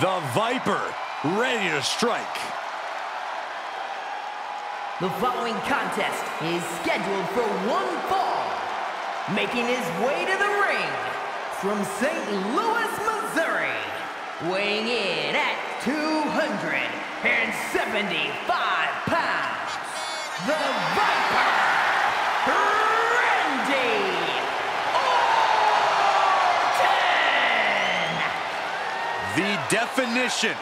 The Viper, ready to strike. The following contest is scheduled for one fall. Making his way to the ring from St. Louis, Missouri. Weighing in at 275 pounds. The Viper, The definition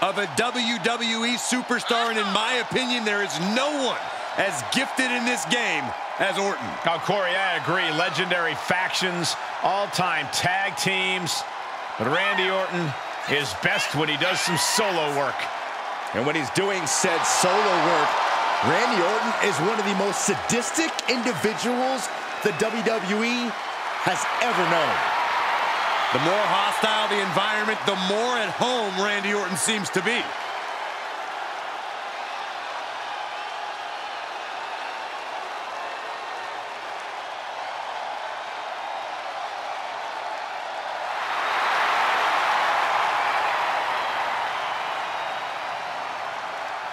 of a WWE superstar, and in my opinion, there is no one as gifted in this game as Orton. Now, Corey, I agree. Legendary factions, all-time tag teams. But Randy Orton is best when he does some solo work. And when he's doing said solo work, Randy Orton is one of the most sadistic individuals the WWE has ever known. The more hostile the environment, the more at home Randy Orton seems to be.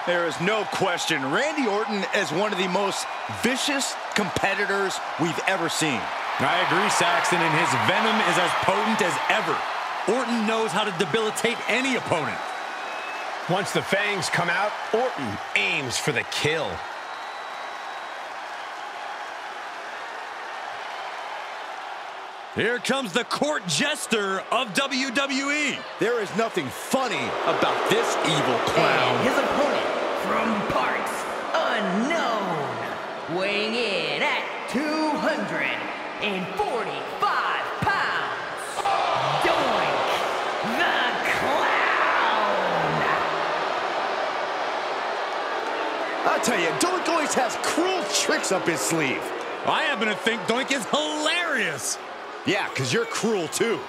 There is no question, Randy Orton is one of the most vicious competitors we've ever seen. I agree, Saxton, and his venom is as potent as ever. Orton knows how to debilitate any opponent. Once the fangs come out, Orton aims for the kill. Here comes the court jester of WWE. There is nothing funny about this evil clown. And his opponent from parts unknown, weighing in at 245 pounds, Doink the Clown! I'll tell you, Doink always has cruel tricks up his sleeve. I happen to think Doink is hilarious. Yeah, because you're cruel too.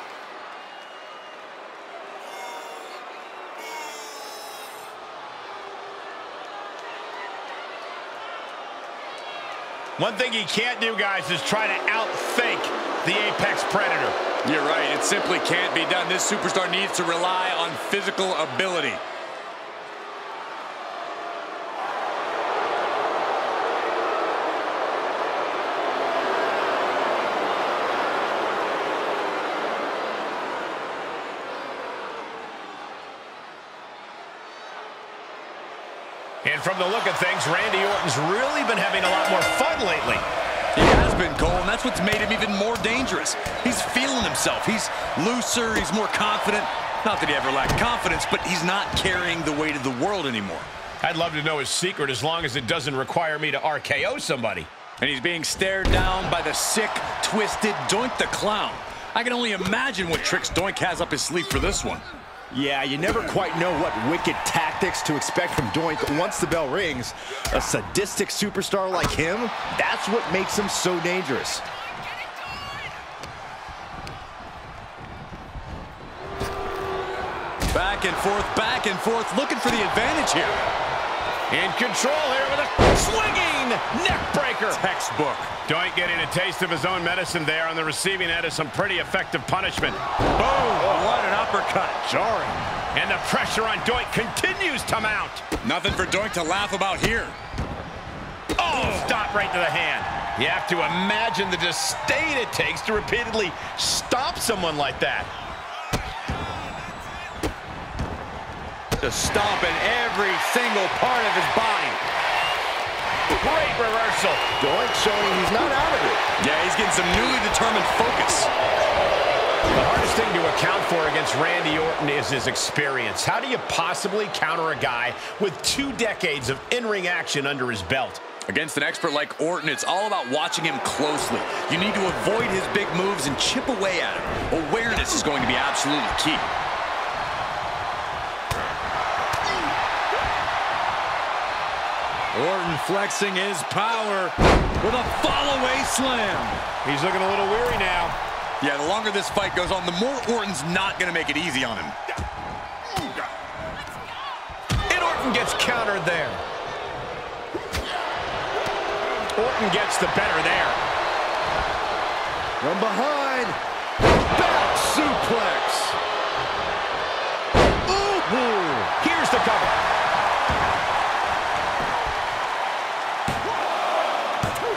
One thing he can't do, guys, is try to outthink the Apex Predator. You're right, it simply can't be done. This superstar needs to rely on physical ability. From the look of things, Randy Orton's really been having a lot more fun lately. He has been, Cole, and that's what's made him even more dangerous. He's feeling himself. He's looser, he's more confident. Not that he ever lacked confidence, but he's not carrying the weight of the world anymore. I'd love to know his secret as long as it doesn't require me to RKO somebody. And he's being stared down by the sick, twisted Doink the Clown. I can only imagine what tricks Doink has up his sleeve for this one. Yeah, you never quite know what wicked tactics to expect from Doink once the bell rings. A sadistic superstar like him, that's what makes him so dangerous. Back and forth, back and forth, looking for the advantage here. In control here with a swinging neck breaker. Textbook. Doink getting a taste of his own medicine there on the receiving end of some pretty effective punishment. Boom! What an uppercut. Jarring. And the pressure on Doink continues to mount. Nothing for Doink to laugh about here. Oh, stop right to the hand. You have to imagine the disdain it takes to repeatedly stop someone like that. Just stomping every single part of his body. Great reversal. Doink showing he's not out of it. Yeah, he's getting some newly determined focus. The hardest thing to account for against Randy Orton is his experience. How do you possibly counter a guy with two decades of in-ring action under his belt? Against an expert like Orton, it's all about watching him closely. You need to avoid his big moves and chip away at him. Awareness is going to be absolutely key. Orton flexing his power with a fall-away slam. He's looking a little weary now. Yeah, the longer this fight goes on, the more Orton's not going to make it easy on him. And Orton gets countered there. Orton gets the better there. From behind, back suplex. Ooh. Here's the cover.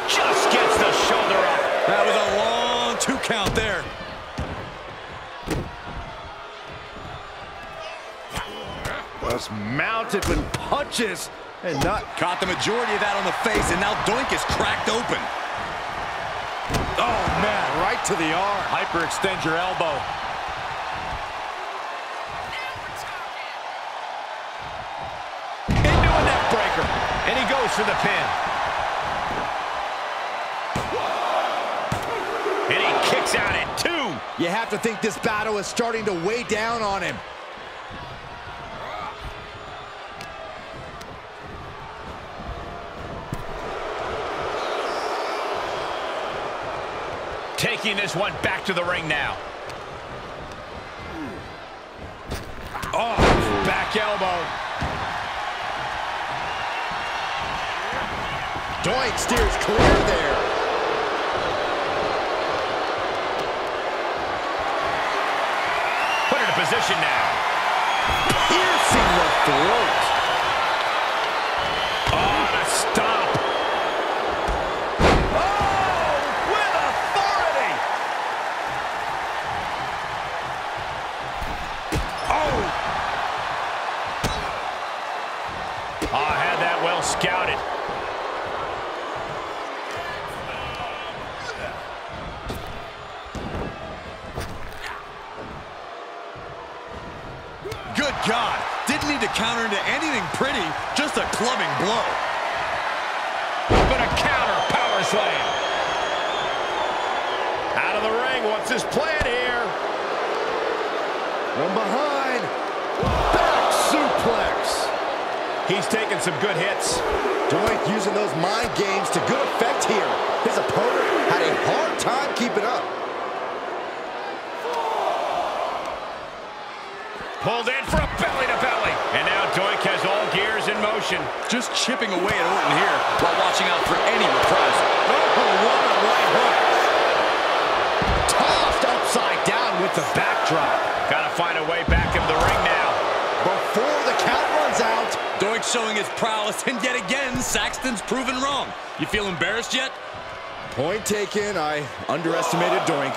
Just gets the shoulder up. That was a long two count there. Just mounted with punches and not... Caught the majority of that on the face, and now Doink is cracked open. Oh, man, right to the arm. Hyperextend your elbow. Into a neck breaker. And he goes for the pin. And he kicks out at two. You have to think this battle is starting to weigh down on him. Taking this one back to the ring now. Oh, back elbow. Doink steers clear there. Put it in position now. Piercing the throat. Blow. But a counter power slam. Out of the ring. What's his plan here? From behind. Back suplex. He's taking some good hits. Doink using those mind games to good effect here. His opponent had a hard time keeping up. Pulled in for a belly-to-belly. And now Doink has all in motion. Just chipping away at Orton here while watching out for any reprisal. Oh, what a right hook. Tossed upside down with the backdrop. Got to find a way back into the ring now. Before the count runs out. Doink showing his prowess, and yet again, Saxton's proven wrong. You feel embarrassed yet? Point taken. I underestimated Doink.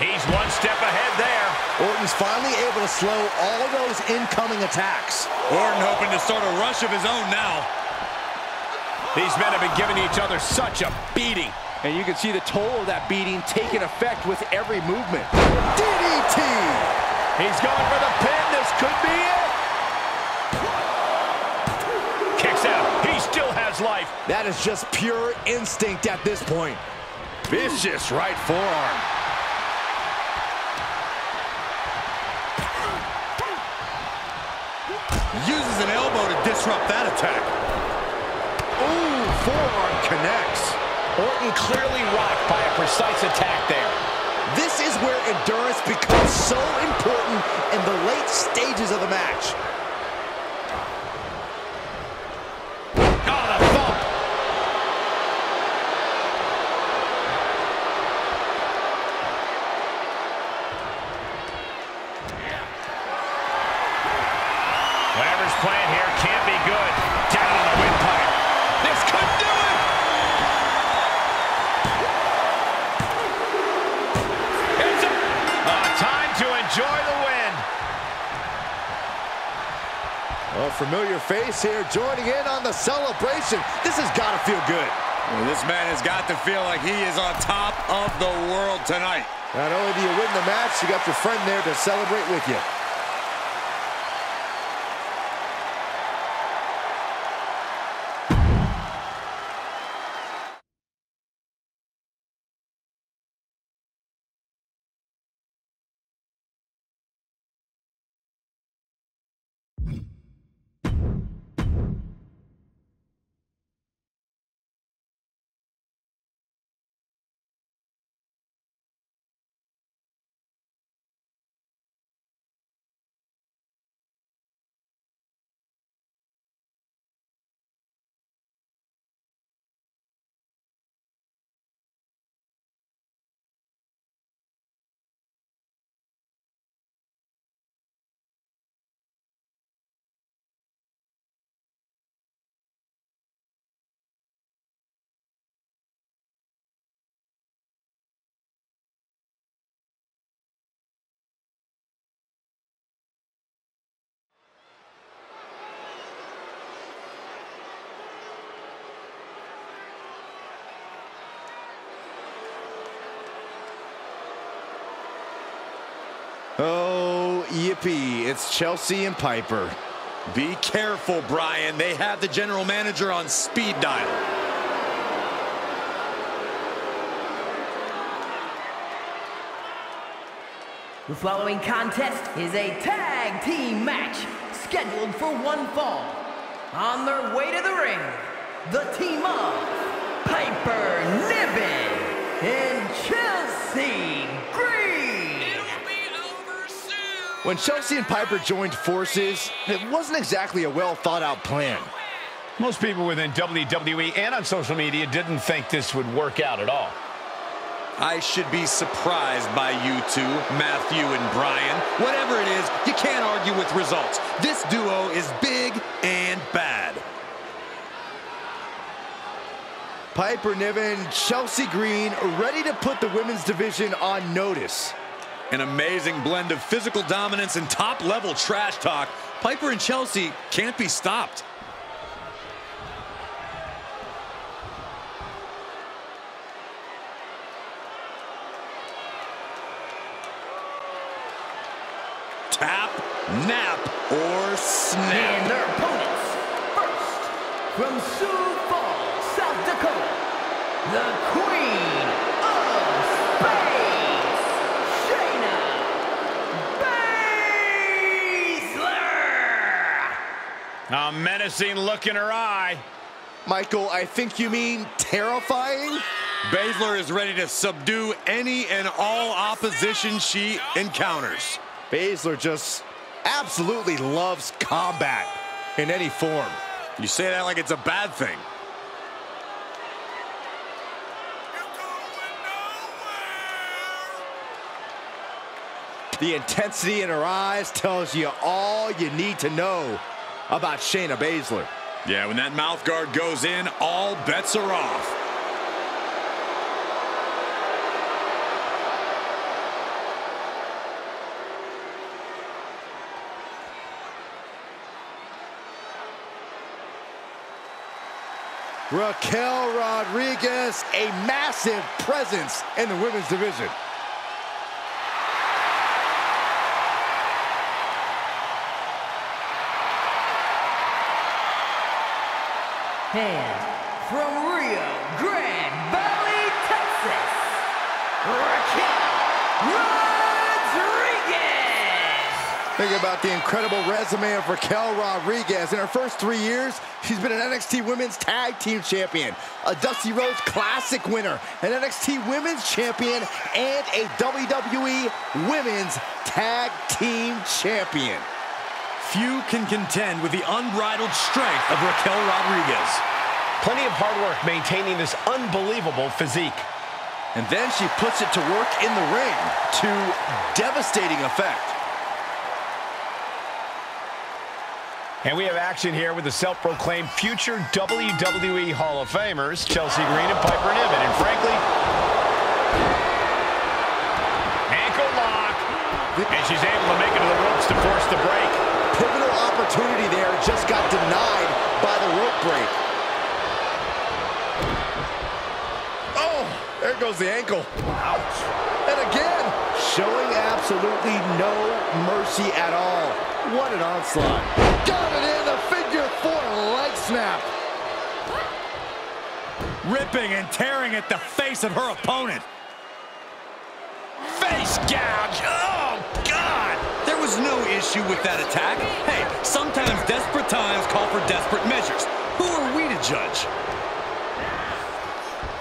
He's one step ahead there. Orton's finally able to slow all those incoming attacks. Orton hoping to start a rush of his own now. These men have been giving each other such a beating. And you can see the toll of that beating taking effect with every movement. DDT! He's going for the pin. This could be it. Kicks out. He still has life. That is just pure instinct at this point. Vicious right forearm. Disrupt that attack. Ooh, forearm connects. Orton clearly rocked by a precise attack there. This is where endurance becomes so important in the late stages of the match. Familiar face here joining in on the celebration. This has got to feel good. Well, this man has got to feel like he is on top of the world tonight. Not only do you win the match, you got your friend there to celebrate with you. It's Chelsea and Piper. Be careful, Byron. They have the general manager on speed dial. The following contest is a tag team match scheduled for one fall. On their way to the ring, the team of Piper Niven When Chelsea and Piper joined forces, it wasn't exactly a well thought out plan. Most people within WWE and on social media didn't think this would work out at all. I should be surprised by you two, Matthew and Byron. Whatever it is, you can't argue with results. This duo is big and bad. Piper Niven, Chelsea Green, ready to put the women's division on notice. An amazing blend of physical dominance and top-level trash talk. Piper and Chelsea can't be stopped. Tap, nap, or snap. And their opponents, first, from Sioux Falls, South Dakota, the Queen of Spades, Shayna Baszler. A menacing look in her eye. Michael, I think you mean terrifying? Baszler is ready to subdue any and all opposition she encounters. Baszler just absolutely loves combat in any form. You say that like it's a bad thing. The intensity in her eyes tells you all you need to know about Shayna Baszler. Yeah, when that mouth guard goes in, all bets are off. Raquel Rodriguez, a massive presence in the women's division. And from Rio Grande Valley, Texas, Raquel Rodriguez. Think about the incredible resume of Raquel Rodriguez. In her first three years, she's been an NXT Women's Tag Team Champion, a Dusty Rhodes Classic winner, an NXT Women's Champion, and a WWE Women's Tag Team Champion. Few can contend with the unbridled strength of Raquel Rodriguez. Plenty of hard work maintaining this unbelievable physique. And then she puts it to work in the ring to devastating effect. And we have action here with the self-proclaimed future WWE Hall of Famers, Chelsea Green and Piper Niven. And frankly, ankle lock. And she's able to make it to the ropes to force the break. Opportunity there just got denied by the rope break. Oh, there goes the ankle. Ouch. And again, showing absolutely no mercy at all. What an onslaught. Got it in the figure four leg snap. Ripping and tearing at the face of her opponent. Face gouge! Oh! There was no issue with that attack. Hey, sometimes desperate times call for desperate measures. Who are we to judge?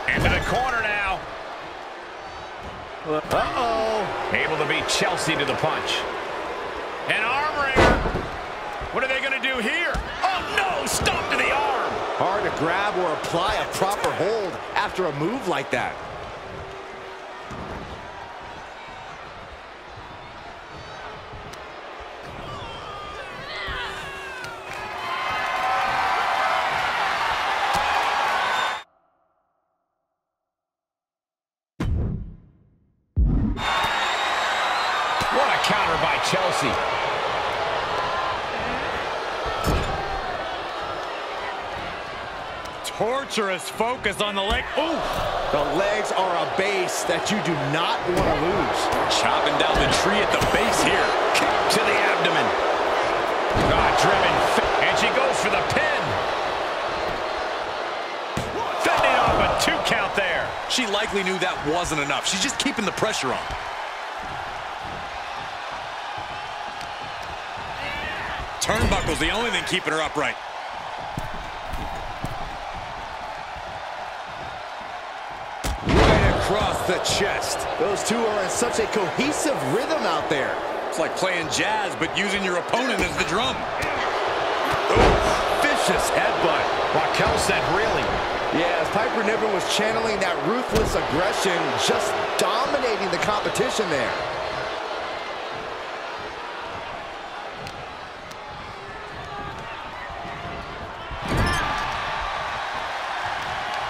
Into the corner now. Uh-oh. Able to beat Chelsea to the punch. An arm wringer. What are they going to do here? Oh, no! Stop to the arm! Hard to grab or apply a proper hold after a move like that. Torturous focus on the leg. Ooh! The legs are a base that you do not want to lose. Chopping down the tree at the base here. Kick to the abdomen. Ah, driven. And she goes for the pin. Fending off a two count there. She likely knew that wasn't enough. She's just keeping the pressure on. Turnbuckle's the only thing keeping her upright. Right across the chest. Those two are in such a cohesive rhythm out there. It's like playing jazz, but using your opponent as the drum. Vicious headbutt. Raquel said, really? Yeah, as Piper Niven was channeling that ruthless aggression, just dominating the competition there.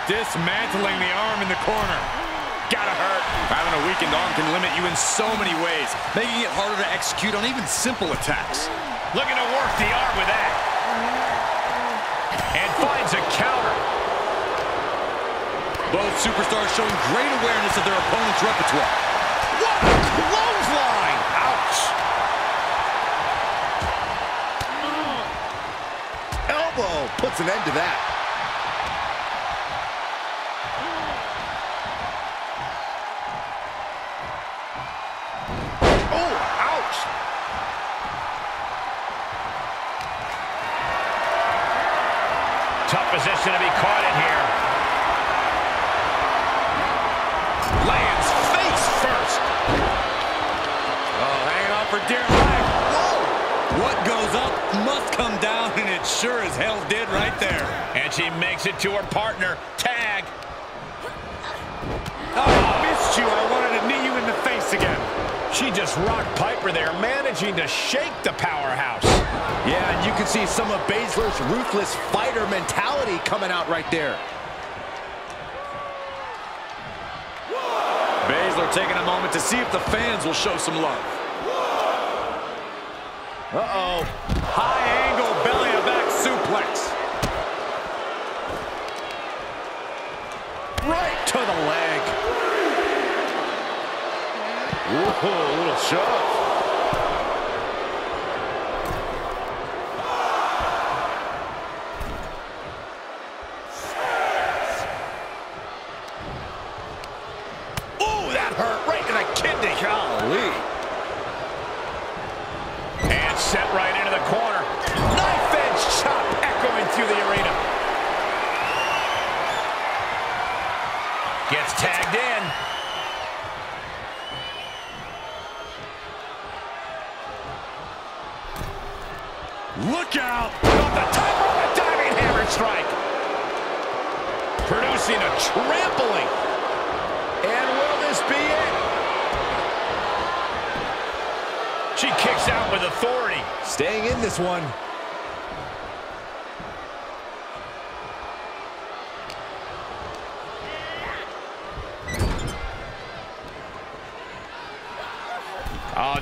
Dismantling the arm in the corner. Gotta hurt. Having a weakened arm can limit you in so many ways, making it harder to execute on even simple attacks. Looking to work the arm with that. And finds a counter. Both superstars showing great awareness of their opponent's repertoire. What a clothesline! Ouch! Elbow puts an end to that. Hell did right there. And she makes it to her partner. Tag. Oh, I missed you. I wanted to knee you in the face again. She just rocked Piper there, managing to shake the powerhouse. Yeah, and you can see some of Baszler's ruthless fighter mentality coming out right there. Baszler taking a moment to see if the fans will show some love. Uh-oh. High suplex. Right to the leg. Ooh, a little shove.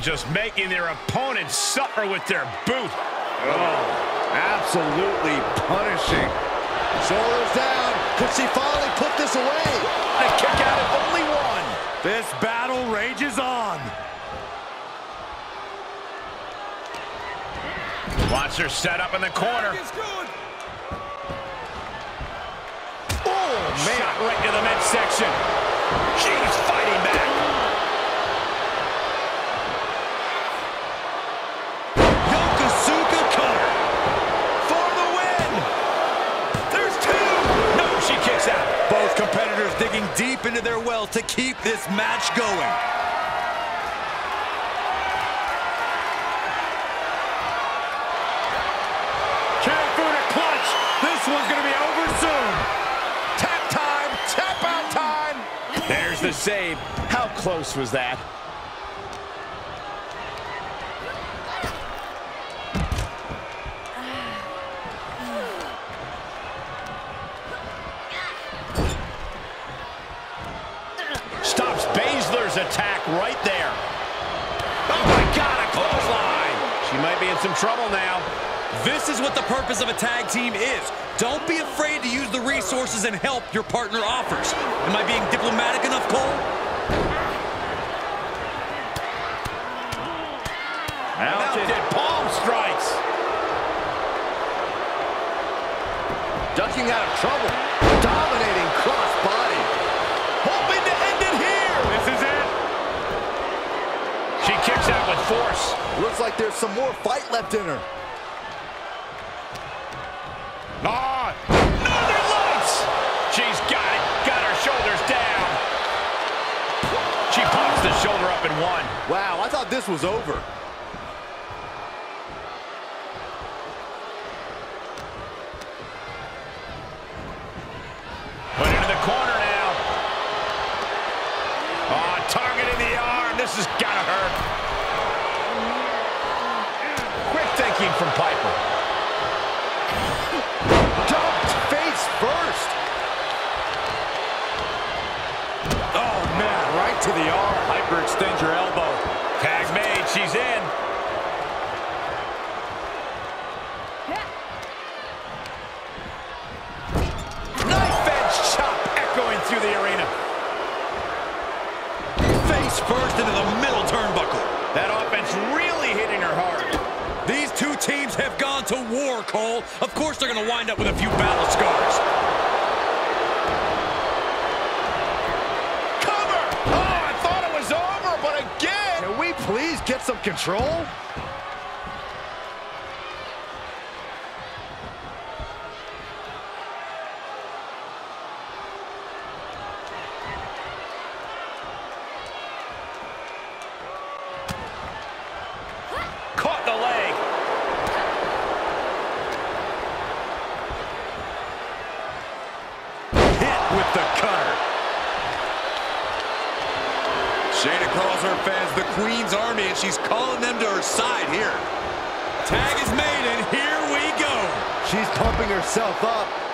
Just making their opponents suffer with their boot. Oh, absolutely punishing. Shoulders down. Could she finally put this away? A kick out at only one. This battle rages on. Watch her set up in the corner. Oh, man. Shot right to the midsection. Digging deep into their well to keep this match going. Kirifuda clutch. This one's going to be over soon. Tap time. Tap out time. There's the save. How close was that? Right there. Oh, my God, a clothesline. She might be in some trouble now. This is what the purpose of a tag team is. Don't be afraid to use the resources and help your partner offers. Am I being diplomatic enough, Cole? Mounted palm strikes. Ducking out of trouble. Dominating force. Looks like there's some more fight left in her. Ah, Northern Lights. She's got it. Got her shoulders down. She pops the shoulder up in one. Wow, I thought this was over.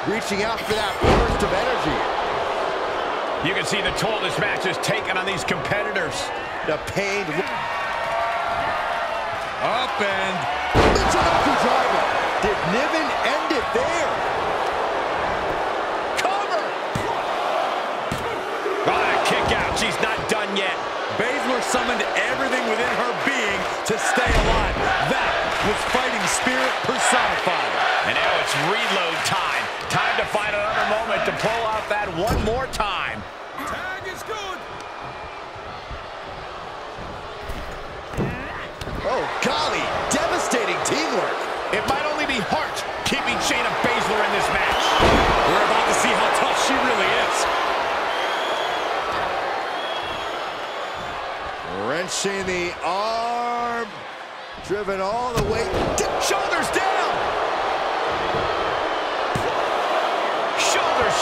Reaching out for that burst of energy. You can see the toll this match has taken on these competitors. The pain. Up and Michinoku driver. Did Niven end it there? Cover! Ah, kick out. She's not done yet. Baszler summoned everything within her being to stay alive. That was fighting spirit personified. And now it's reload time. Time to find another moment to pull out that one more time. Tag is good. Oh, golly. Devastating teamwork. It might only be heart keeping Shayna Baszler in this match. We're about to see how tough she really is. Wrenching the arm. Driven all the way. Shoulders down.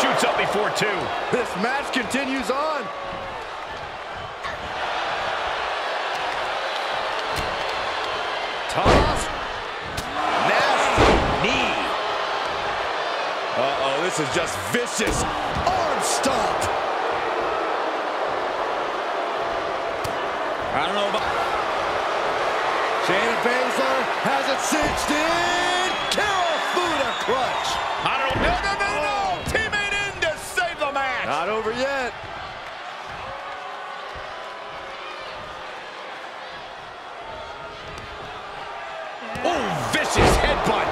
Shoots up before two. This match continues on. Toss. Nasty knee. Uh-oh, this is just vicious. Arm stomp. I don't know about... Shayna Baszler has it cinched in. Carol Fuda clutch. I don't know. No, no, no, no. Teammate in to save the match. Not over yet. Oh, vicious headbutt.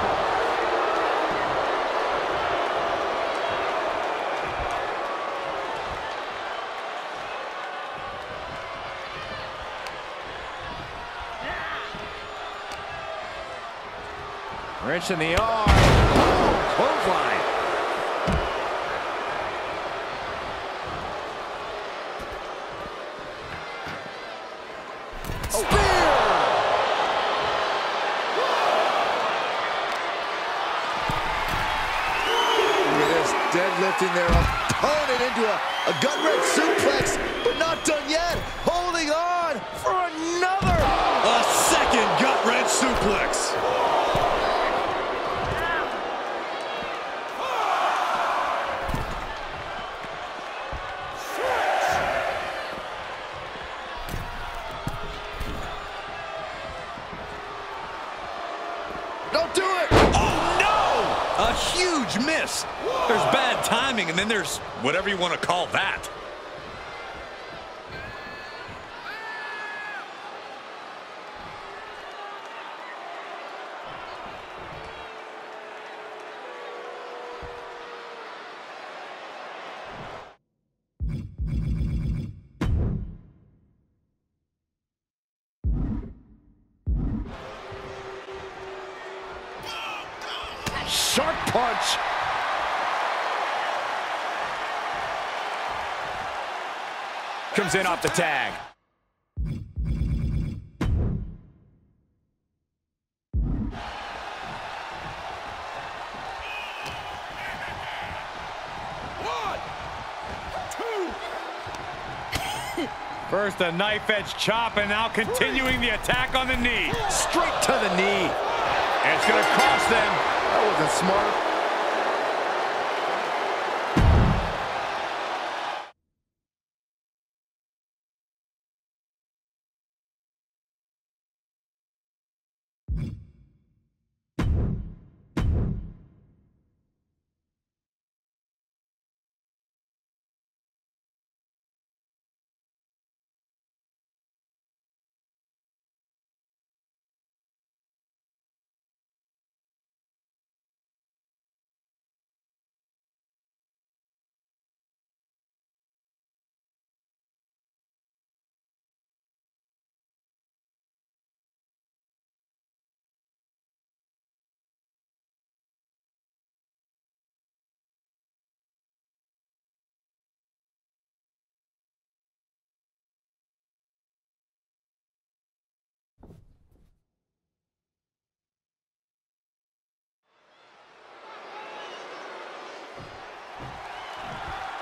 Wrench in the arm. Comes in off the tag. First a knife edge chop and now continuing the attack on the knee. Straight to the knee. And it's going to cost them. That wasn't smart.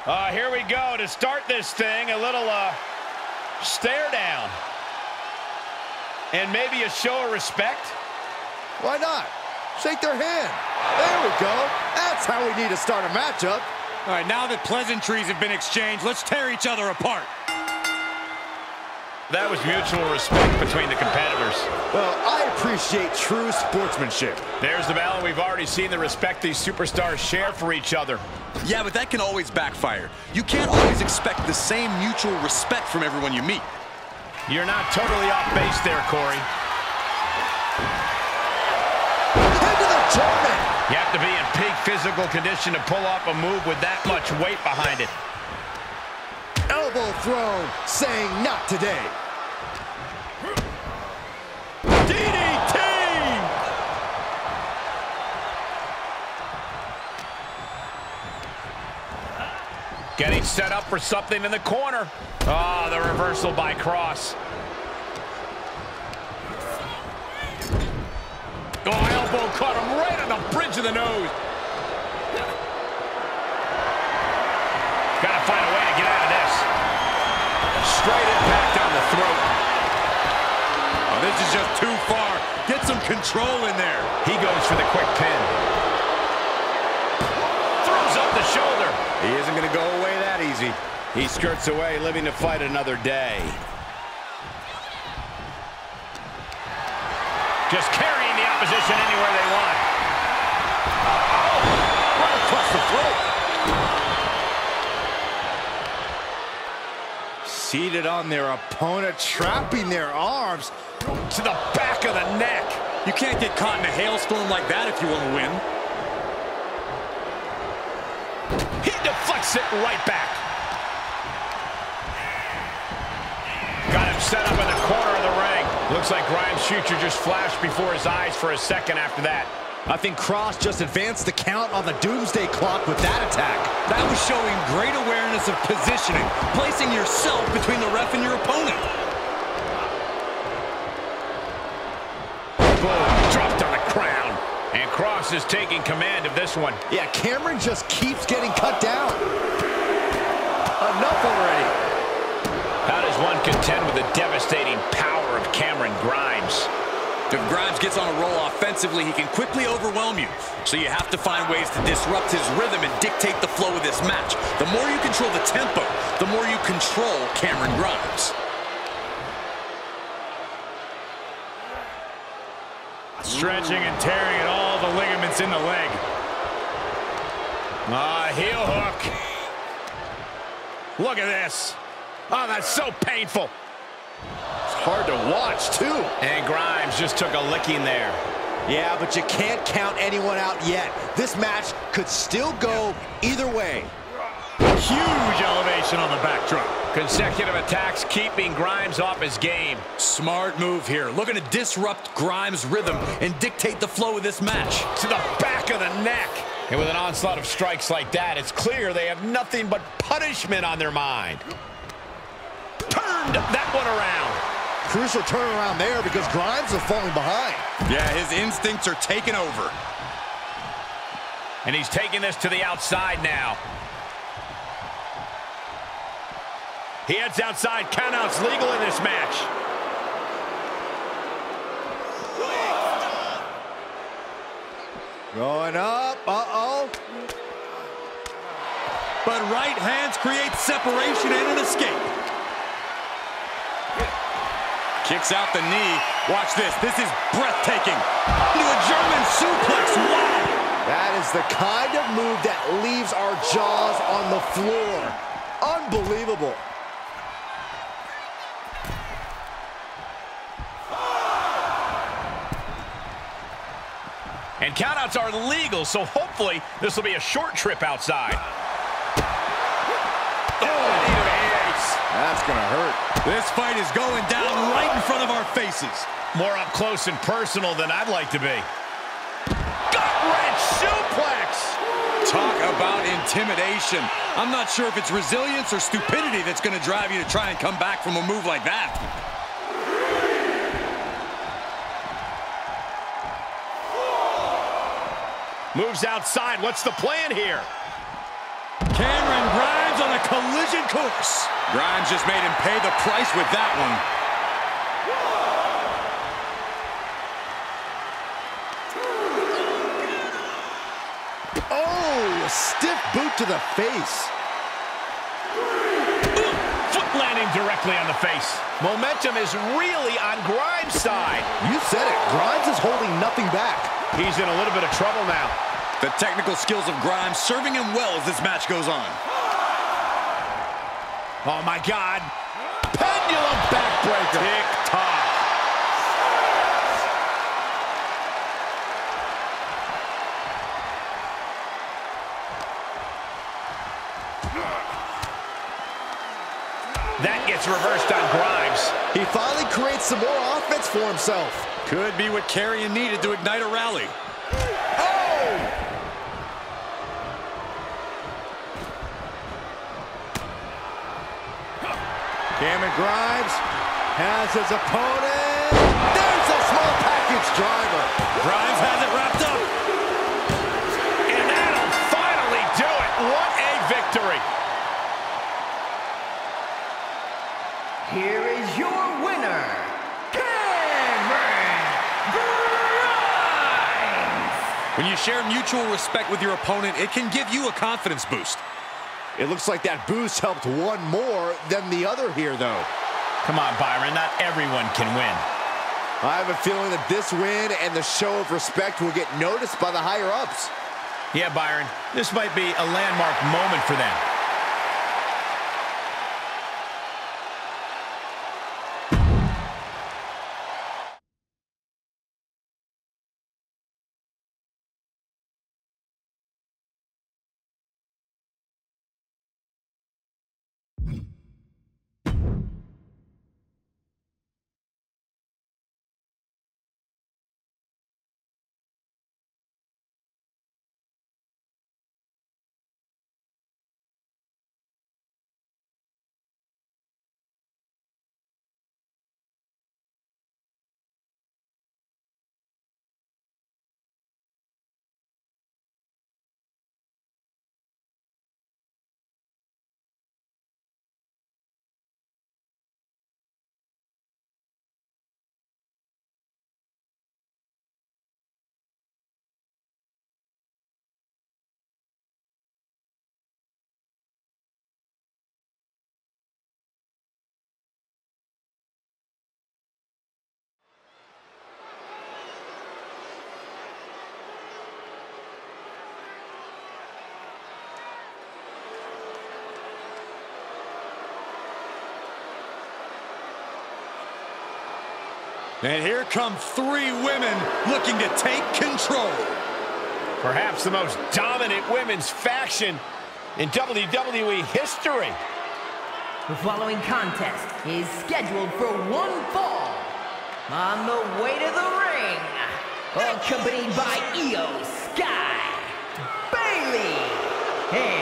Uh, here we go to start this thing. A little uh, stare down. And maybe a show of respect. Why not? Shake their hand. There we go. That's how we need to start a matchup. All right, now that pleasantries have been exchanged, let's tear each other apart. That was mutual respect between the competitors. Well, I appreciate true sportsmanship. There's the bell. We've already seen the respect these superstars share for each other. Yeah, but that can always backfire. You can't always expect the same mutual respect from everyone you meet. You're not totally off base there, Corey. Into the German. You have to be in peak physical condition to pull off a move with that much weight behind it. Elbow thrown, saying not today. DDT! Getting set up for something in the corner. Oh, the reversal by Cross. Oh, elbow caught him right on the bridge of the nose. Impact on the throat. Oh, this is just too far. Get some control in there. He goes for the quick pin. Throws up the shoulder. He isn't going to go away that easy. He skirts away, living to fight another day. Just carrying the opposition anywhere they want. Right across the throat. Seated on their opponent, trapping their arms. To the back of the neck. You can't get caught in a hailstorm like that if you want to win. He deflects it right back. Got him set up in the corner of the ring. Looks like Grimes' future just flashed before his eyes for a second after that. I think Kross just advanced the count on the doomsday clock with that attack. That was showing great awareness of positioning, placing yourself between the ref and your opponent. Boom, dropped on the crown. And Kross is taking command of this one. Yeah, Cameron just keeps getting cut down. Enough already. How does one contend with the devastating power of Cameron Grimes? If Grimes gets on a roll offensively, he can quickly overwhelm you. So you have to find ways to disrupt his rhythm and dictate the flow of this match. The more you control the tempo, the more you control Cameron Grimes. Stretching and tearing at all the ligaments in the leg. Ah, heel hook. Look at this. Oh, that's so painful. It's hard to watch, too. And Grimes just took a licking there. Yeah, but you can't count anyone out yet. This match could still go either way. Huge elevation on the backdrop. Consecutive attacks keeping Grimes off his game. Smart move here. Looking to disrupt Grimes' rhythm and dictate the flow of this match. To the back of the neck. And with an onslaught of strikes like that, it's clear they have nothing but punishment on their mind. Turned that one around. Crucial turnaround there because Grimes is falling behind. Yeah, his instincts are taking over. And he's taking this to the outside now. He heads outside. Countouts legal in this match. Going up. Uh-oh. But right hands create separation and an escape. Kicks out the knee. Watch this. This is breathtaking. Into a German suplex. Wow. That is the kind of move that leaves our jaws on the floor. Unbelievable. And countouts are legal, so hopefully this will be a short trip outside. Oh, That's going to hurt. This fight is going down right in front of our faces. More up close and personal than I'd like to be. Gut-wrench suplex! Talk about intimidation. I'm not sure if it's resilience or stupidity that's going to drive you to try and come back from a move like that. Moves outside. What's the plan here? Cameron Grimes on a collision course. Grimes just made him pay the price with that one. Oh, a stiff boot to the face. Foot landing directly on the face. Momentum is really on Grimes' side. You said it. Grimes is holding nothing back. He's in a little bit of trouble now. The technical skills of Grimes serving him well as this match goes on. Oh, my God. Pendulum backbreaker. Tick-tock. That gets reversed on Grimes. He finally creates some more offense for himself. Could be what Karrion needed to ignite a rally. Oh! Cameron Grimes has his opponent. There's a small package driver. Grimes has it wrapped up. And that'll finally do it. What a victory. Here is your winner, Cameron Grimes! When you share mutual respect with your opponent, it can give you a confidence boost. It looks like that boost helped one more than the other here, though. Come on, Byron. Not everyone can win. I have a feeling that this win and the show of respect will get noticed by the higher-ups. Yeah, Byron. This might be a landmark moment for them. And here come three women looking to take control. Perhaps the most dominant women's faction in WWE history. The following contest is scheduled for one fall. On the way to the ring, accompanied by Iyo Sky, Bayley, and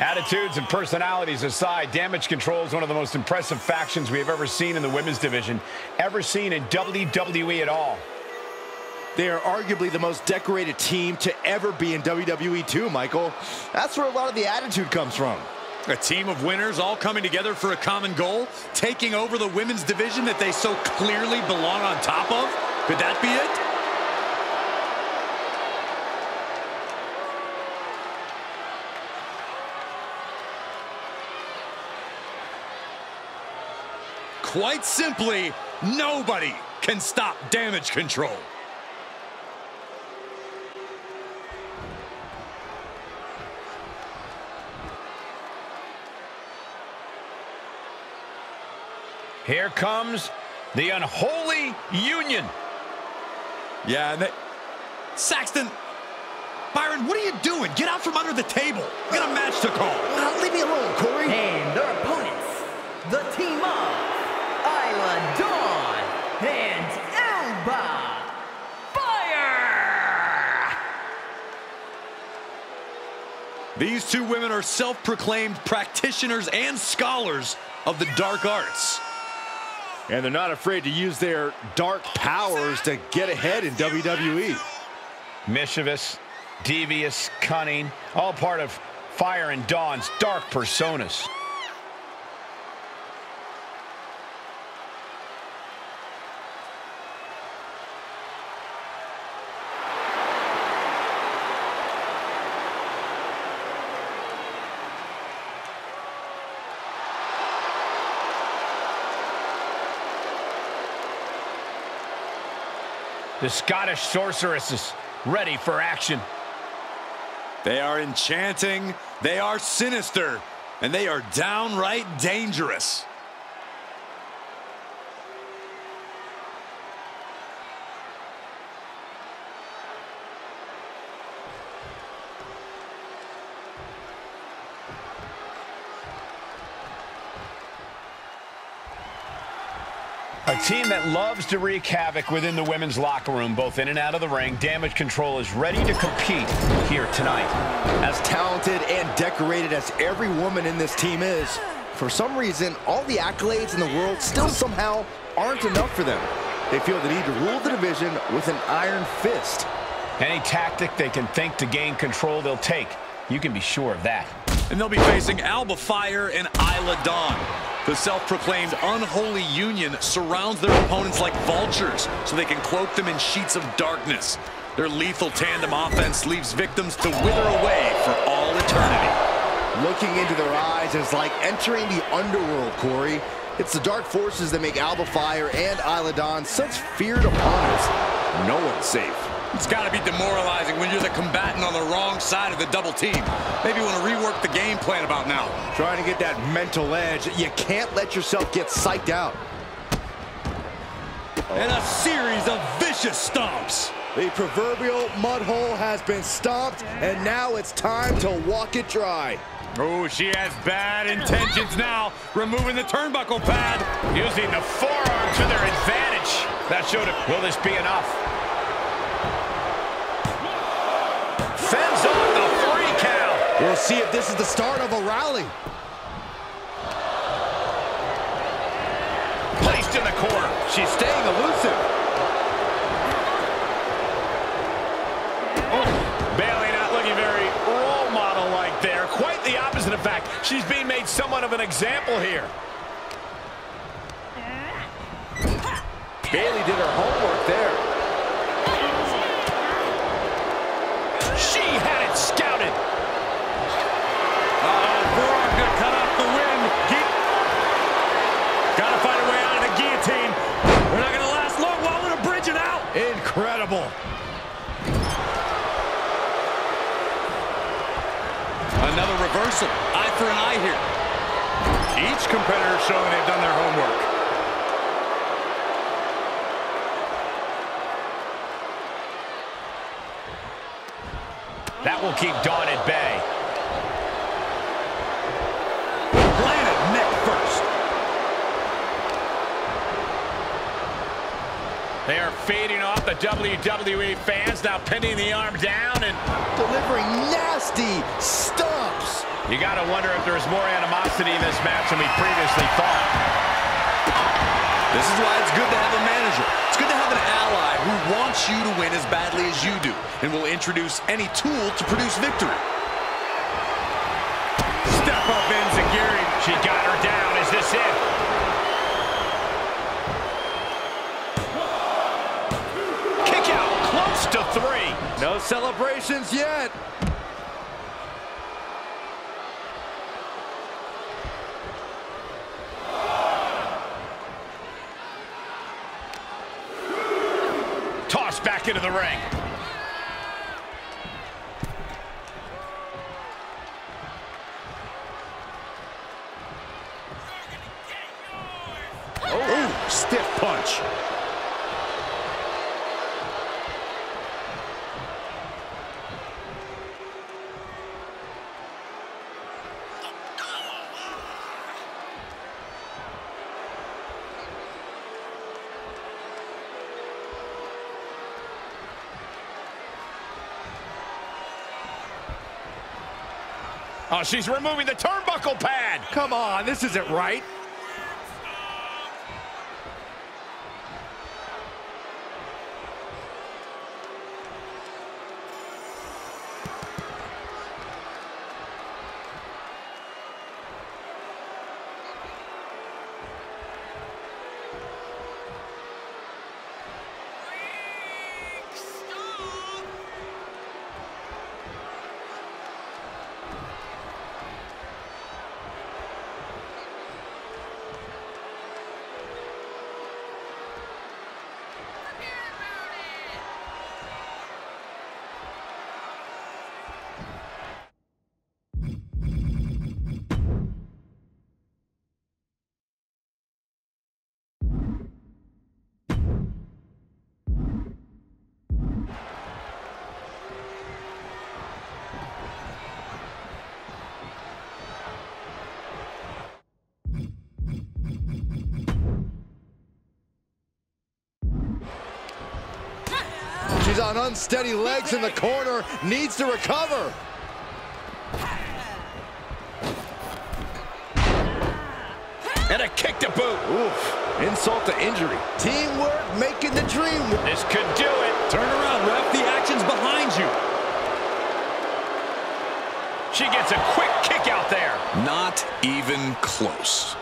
Attitudes and personalities aside, Damage Control is one of the most impressive factions we have ever seen in the women's division, ever seen in WWE at all. They are arguably the most decorated team to ever be in WWE too, Michael. That's where a lot of the attitude comes from. A team of winners all coming together for a common goal, taking over the women's division that they so clearly belong on top of. Could that be it? Quite simply, nobody can stop damage control. Here comes the unholy union. Yeah, and they... Saxton, Byron, what are you doing? Get out from under the table. We got a match to call. Well, leave me alone, Corey. And their opponents, the team of Isla Dawn and Alba Fyre. These two women are self-proclaimed practitioners and scholars of the dark arts. And they're not afraid to use their dark powers to get ahead in WWE. Mischievous, devious, cunning, all part of Fyre and Dawn's dark personas. The Scottish sorceresses ready for action. They are enchanting, they are sinister, and they are downright dangerous. A team that loves to wreak havoc within the women's locker room, both in and out of the ring. Damage Control is ready to compete here tonight. As talented and decorated as every woman in this team is, for some reason, all the accolades in the world still somehow aren't enough for them. They feel the need to rule the division with an iron fist. Any tactic they can think to gain control, they'll take. You can be sure of that. And they'll be facing Alba Fyre and Isla Dawn. The self-proclaimed unholy union surrounds their opponents like vultures so they can cloak them in sheets of darkness. Their lethal tandem offense leaves victims to wither away for all eternity. Looking into their eyes is like entering the underworld, Corey. It's the dark forces that make Alba Fyre and Isla Dawn such feared opponents. No one's safe. It's got to be demoralizing when you're the combatant on the wrong side of the double team. Maybe you want to rework the game plan about now. Trying to get that mental edge. You can't let yourself get psyched out. And a series of vicious stomps. The proverbial mud hole has been stomped, and now it's time to walk it dry. Oh, she has bad intentions now. Removing the turnbuckle pad. Using the forearm to their advantage. That showed it. Will this be enough? We'll see if this is the start of a rally. Placed in the corner. She's staying elusive. Oh, Bayley not looking very role model-like there. Quite the opposite, in fact. She's being made somewhat of an example here. Bayley did her homework there. She had it scouted. Uh-oh, forearm gonna cut off the wind. Gu- Gotta find a way out of the guillotine. We're not gonna last long while we're gonna bridge it out. Incredible. Another reversal. I for an eye here. Each competitor showing they've done their homework. That will keep Dawn at bay. Planted neck first. They are fading off the WWE fans, now pinning the arm down and Delivering nasty stumps. You got to wonder if there's more animosity in this match than we previously thought. This is why it's good to have a manager. It's good to have an ally who wants you to win as badly as you do and will introduce any tool to produce victory. Step up Enziguri. She got her down. Is this it? Kick out close to three. No celebrations yet. Tossed back into the ring. Oh, stiff punch. Oh, she's removing the turnbuckle pad. Come on, this isn't right. Unsteady legs in the corner, needs to recover. And a kick to boot. Oof, insult to injury. Teamwork making the dream. This could do it. Turn around, ref. The action's behind you. She gets a quick kick out there. Not even close.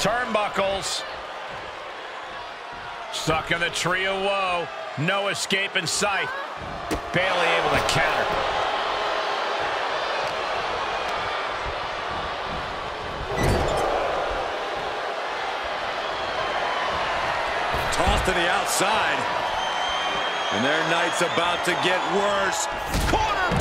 Turnbuckles. Stuck in the tree of woe. No escape in sight. Bayley able to counter. Tossed to the outside. And their night's about to get worse. Corner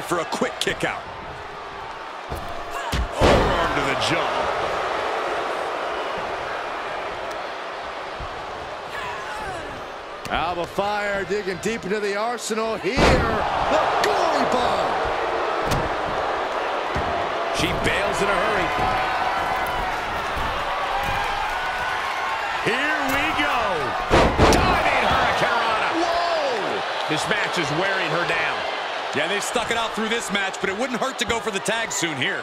for a quick kick out. Overarm to the jaw. Alba Fyre digging deep into the arsenal here. The goalie bomb. She bails in a hurry. Here we go. Diving Hurricane Whoa! This match is wearing her down. Yeah, they stuck it out through this match, but it wouldn't hurt to go for the tag soon here.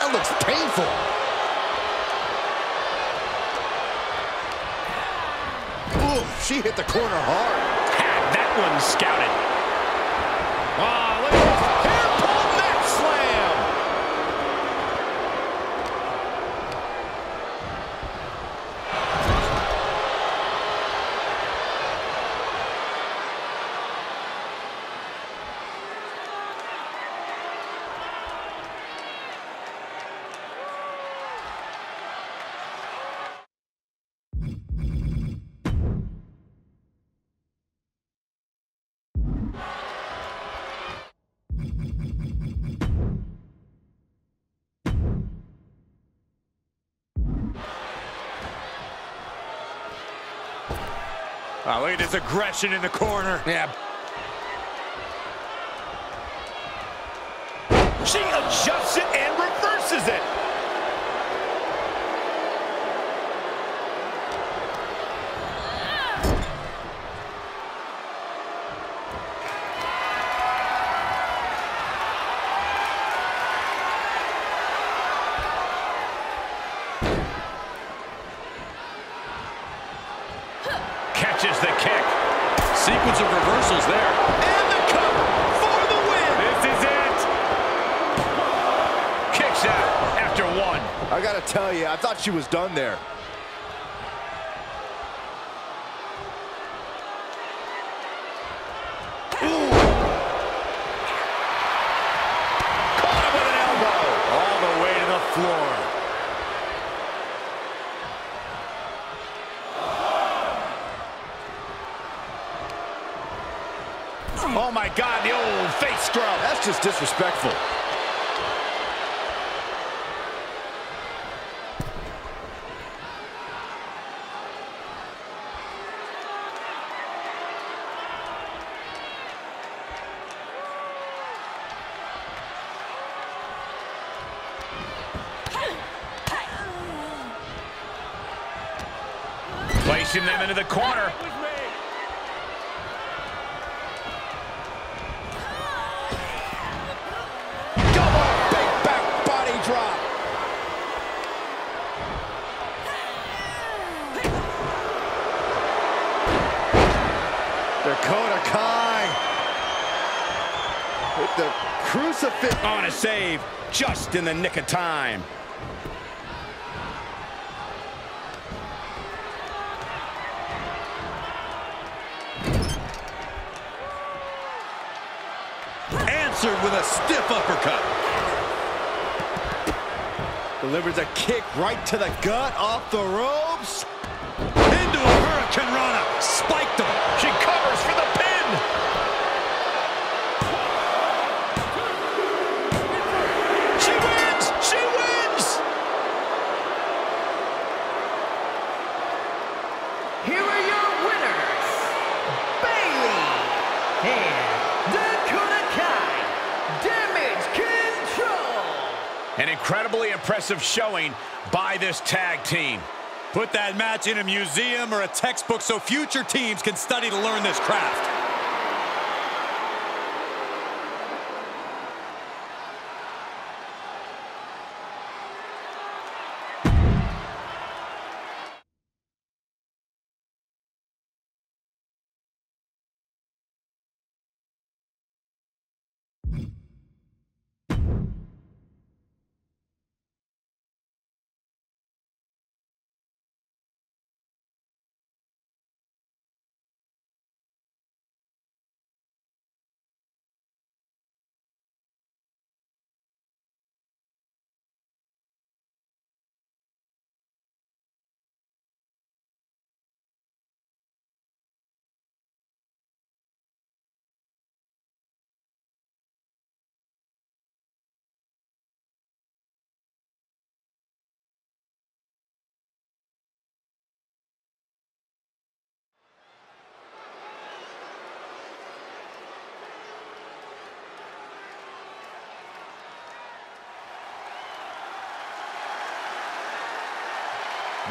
That looks painful. Ooh, she hit the corner hard. Had that one scouted. Oh, look at this aggression in the corner. Yeah. She adjusts it and reverses it. She was done there. Caught him with an elbow. All the way to the floor. Oh my God, the old face scrub. That's just disrespectful. Placing them into the corner. Double big back body drop. Dakota Kai. With the crucifix. On a save, just in the nick of time. Answered with a stiff uppercut. Delivers a kick right to the gut off the ropes. Impressive showing by this tag team. Put that match in a museum or a textbook so future teams can study to learn this craft.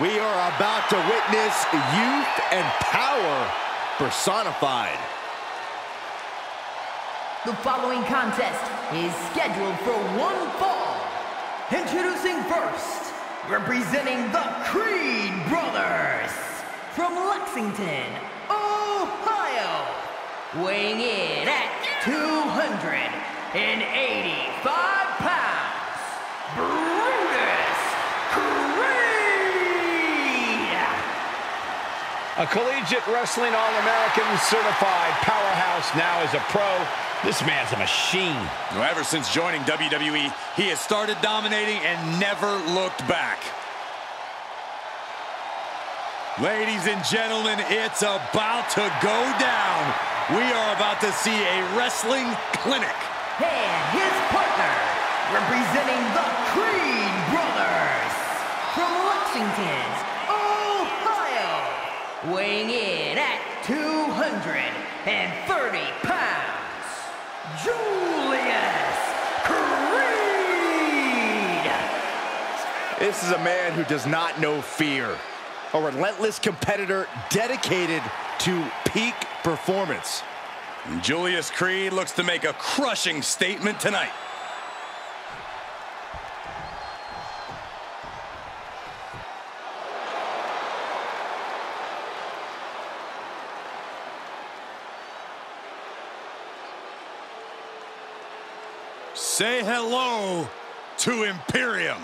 We are about to witness youth and power personified. The following contest is scheduled for one fall. Introducing first, representing the Creed Brothers from Lexington, Ohio, weighing in at 285 A collegiate wrestling All-American certified powerhouse now as a pro. This man's a machine. Well, ever since joining WWE, he has started dominating and never looked back. Ladies and gentlemen, it's about to go down. We are about to see a wrestling clinic. And his partner, representing the weighing in at 230 pounds, Julius Creed! This is a man who does not know fear. A relentless competitor dedicated to peak performance. Julius Creed looks to make a crushing statement tonight. Say hello to Imperium.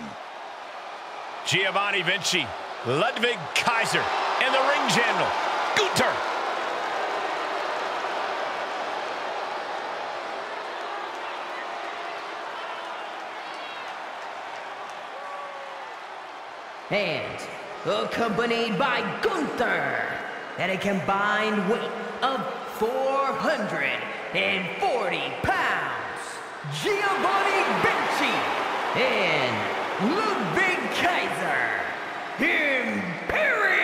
Giovanni Vinci, Ludwig Kaiser, and the ring general, Gunther. And accompanied by Gunther at a combined weight of 440 pounds, Giovanni Vinci and Ludwig Kaiser, Imperium!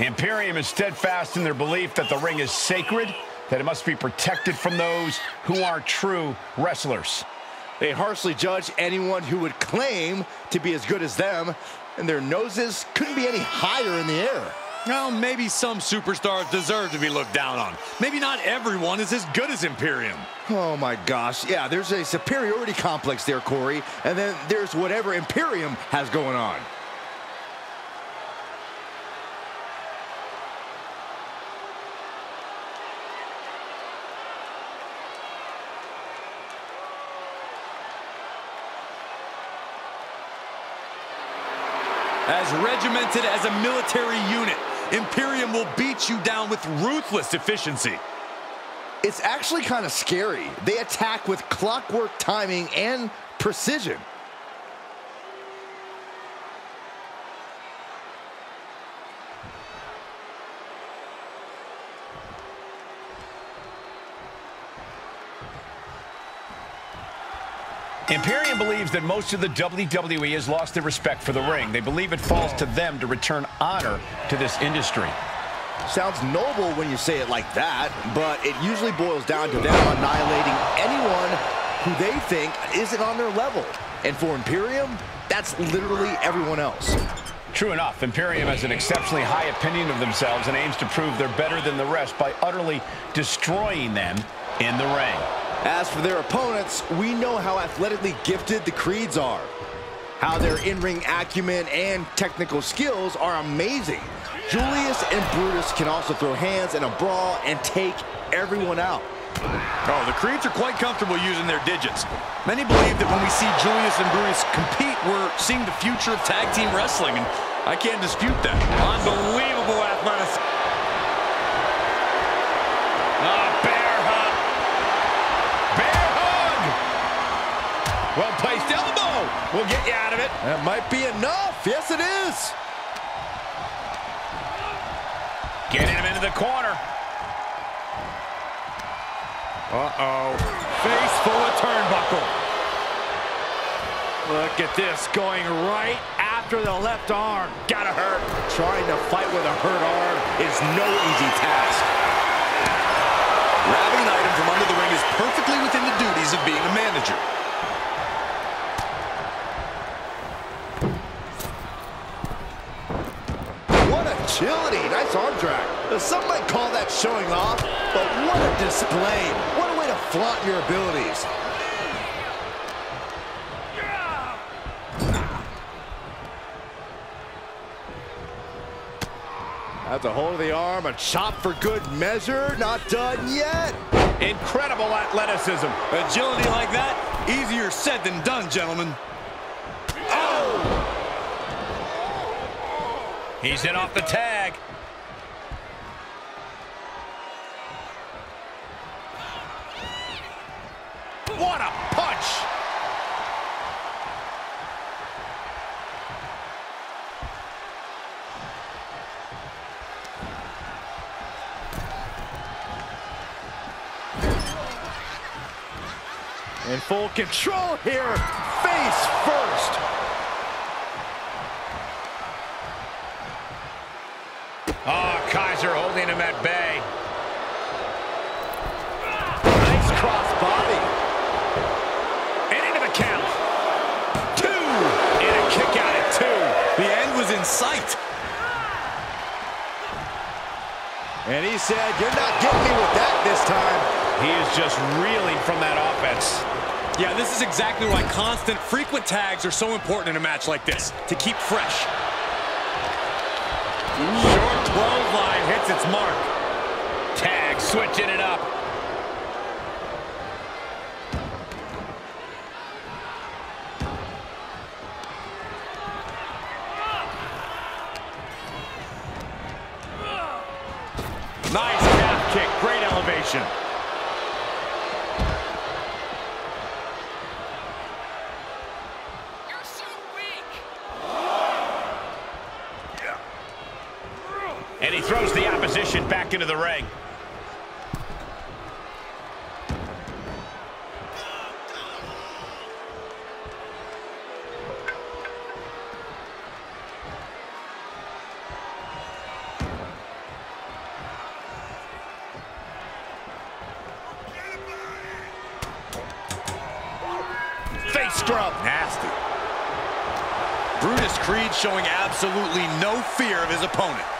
Imperium is steadfast in their belief that the ring is sacred, that it must be protected from those who aren't true wrestlers. They harshly judge anyone who would claim to be as good as them, and their noses couldn't be any higher in the air. Well, maybe some superstars deserve to be looked down on. Maybe not everyone is as good as Imperium. Oh my gosh, yeah, there's a superiority complex there, Corey, and then there's whatever Imperium has going on. As regimented as a military unit, Imperium will beat you down with ruthless efficiency. It's actually kind of scary. They attack with clockwork timing and precision. Believes that most of the WWE has lost their respect for the ring. They believe it falls to them to return honor to this industry. Sounds noble when you say it like that, but it usually boils down to them annihilating anyone who they think isn't on their level. And for Imperium, that's literally everyone else. True enough, Imperium has an exceptionally high opinion of themselves and aims to prove they're better than the rest by utterly destroying them in the ring. As for their opponents, we know how athletically gifted the Creeds are. How their in-ring acumen and technical skills are amazing. Julius and Brutus can also throw hands in a brawl and take everyone out. Oh, the Creeds are quite comfortable using their digits. Many believe that when we see Julius and Brutus compete, we're seeing the future of tag team wrestling, and I can't dispute that. Unbelievable athleticism. Will get you out of it. That might be enough. Yes, it is. Getting him into the corner. Uh-oh. Face full of turnbuckle. Look at this, going right after the left arm. Gotta hurt. Trying to fight with a hurt arm is no easy task. Grabbing an item from under the ring is perfectly within the duties of being a manager. Some might call that showing off, but what a display. What a way to flaunt your abilities. That's a hold of the arm, a chop for good measure. Not done yet. Incredible athleticism. Agility like that, easier said than done, gentlemen. He's in off the tag. What a punch! In full control here, face first. Oh, Kaiser holding him at bay. Nice cross body. And into the count. Two. And a kick out at two. The end was in sight. And he said, you're not getting me with that this time. He is just reeling from that offense. Yeah, this is exactly why constant, frequent tags are so important in a match like this, to keep fresh. Short clothesline hits its mark. Tag switching it up. Nice calf kick, great elevation. And he throws the opposition back into the ring. Face scrub. Nasty. Brutus Creed showing absolutely no fear of his opponent.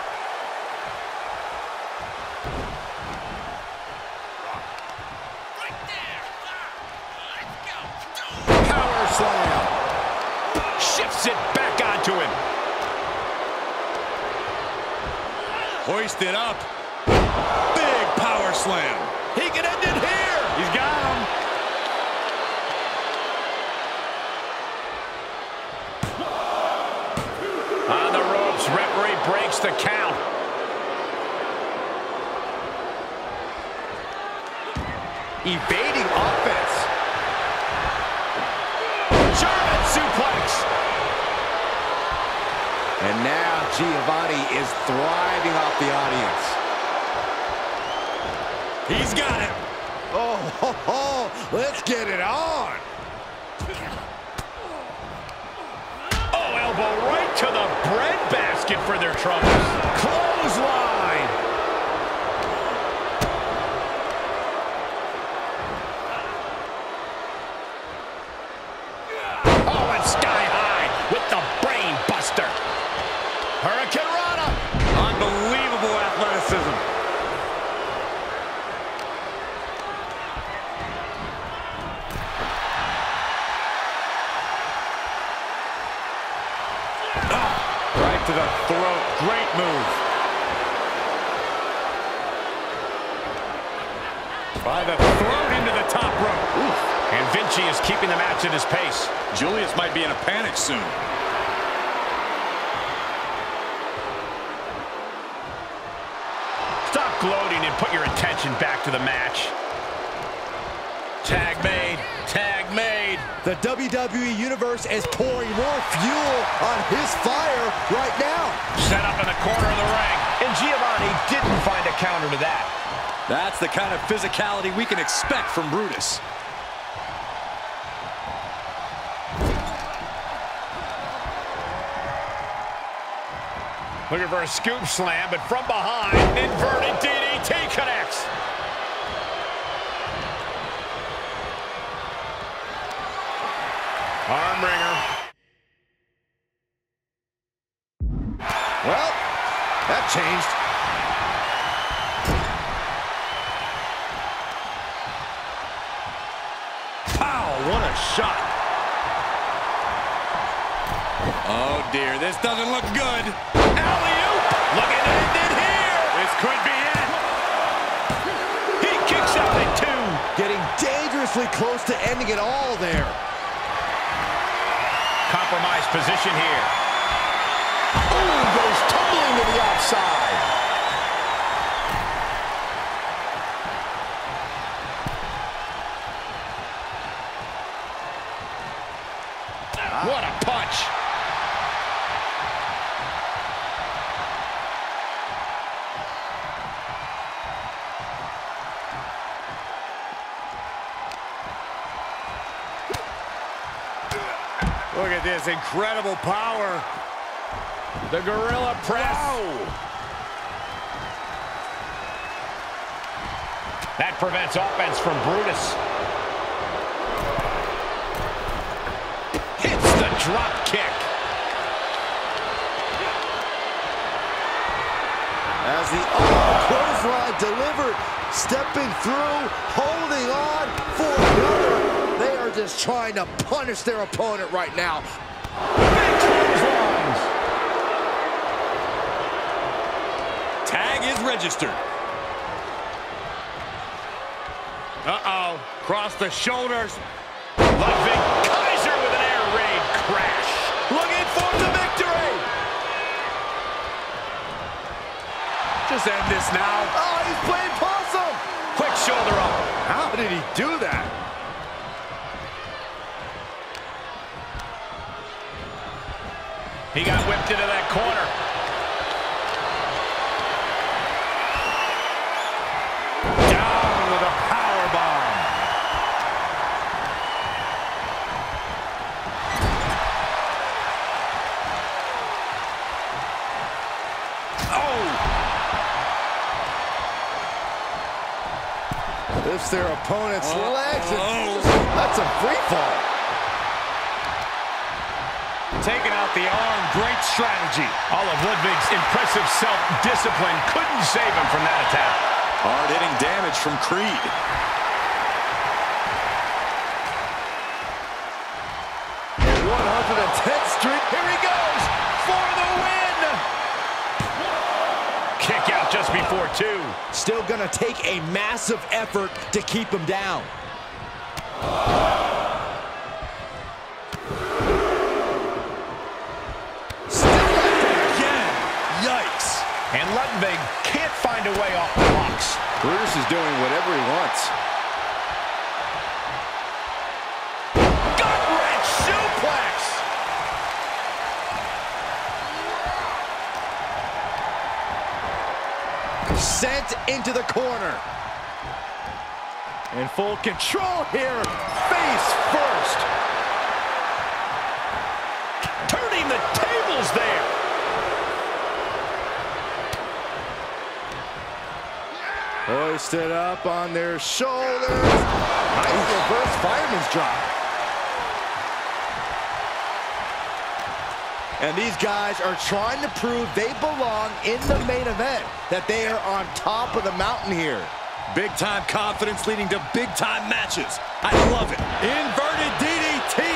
From Brutus. Looking for a scoop slam, but from behind, inverted DDT connects. Armbringer. Well, that changed. Shot. Oh, dear, this doesn't look good. Alley-oop, looking to end it here. This could be it. He kicks out at two. Getting dangerously close to ending it all there. Compromised position here. Ooh, goes tumbling to the outside. Look at this incredible power. The gorilla press. That prevents offense from Brutus. Hits the drop kick. As the oh, clothesline delivered, stepping through, holding on for another. They are just trying to punish their opponent right now. Big clotheslines. Tag is registered. Uh-oh. Cross the shoulders. Ludwig Kaiser with an air raid crash. Looking for the victory. Just end this now. Oh, he's playing possum. Quick shoulder up. How did he do that? Lifts their opponent's Oh, legs. and- oh. That's a free fall. Taking out the arm. Great strategy. All of Ludwig's impressive self-discipline couldn't save him from that attack. Hard-hitting damage from Creed. Two. Still gonna take a massive effort to keep him down. Sent into the corner. In full control here. Face first. Turning the tables there. Hoisted up on their shoulders. Nice reverse fireman's drop. And these guys are trying to prove they belong in the main event, that they are on top of the mountain here. Big-time confidence leading to big-time matches. I love it. Inverted DDT.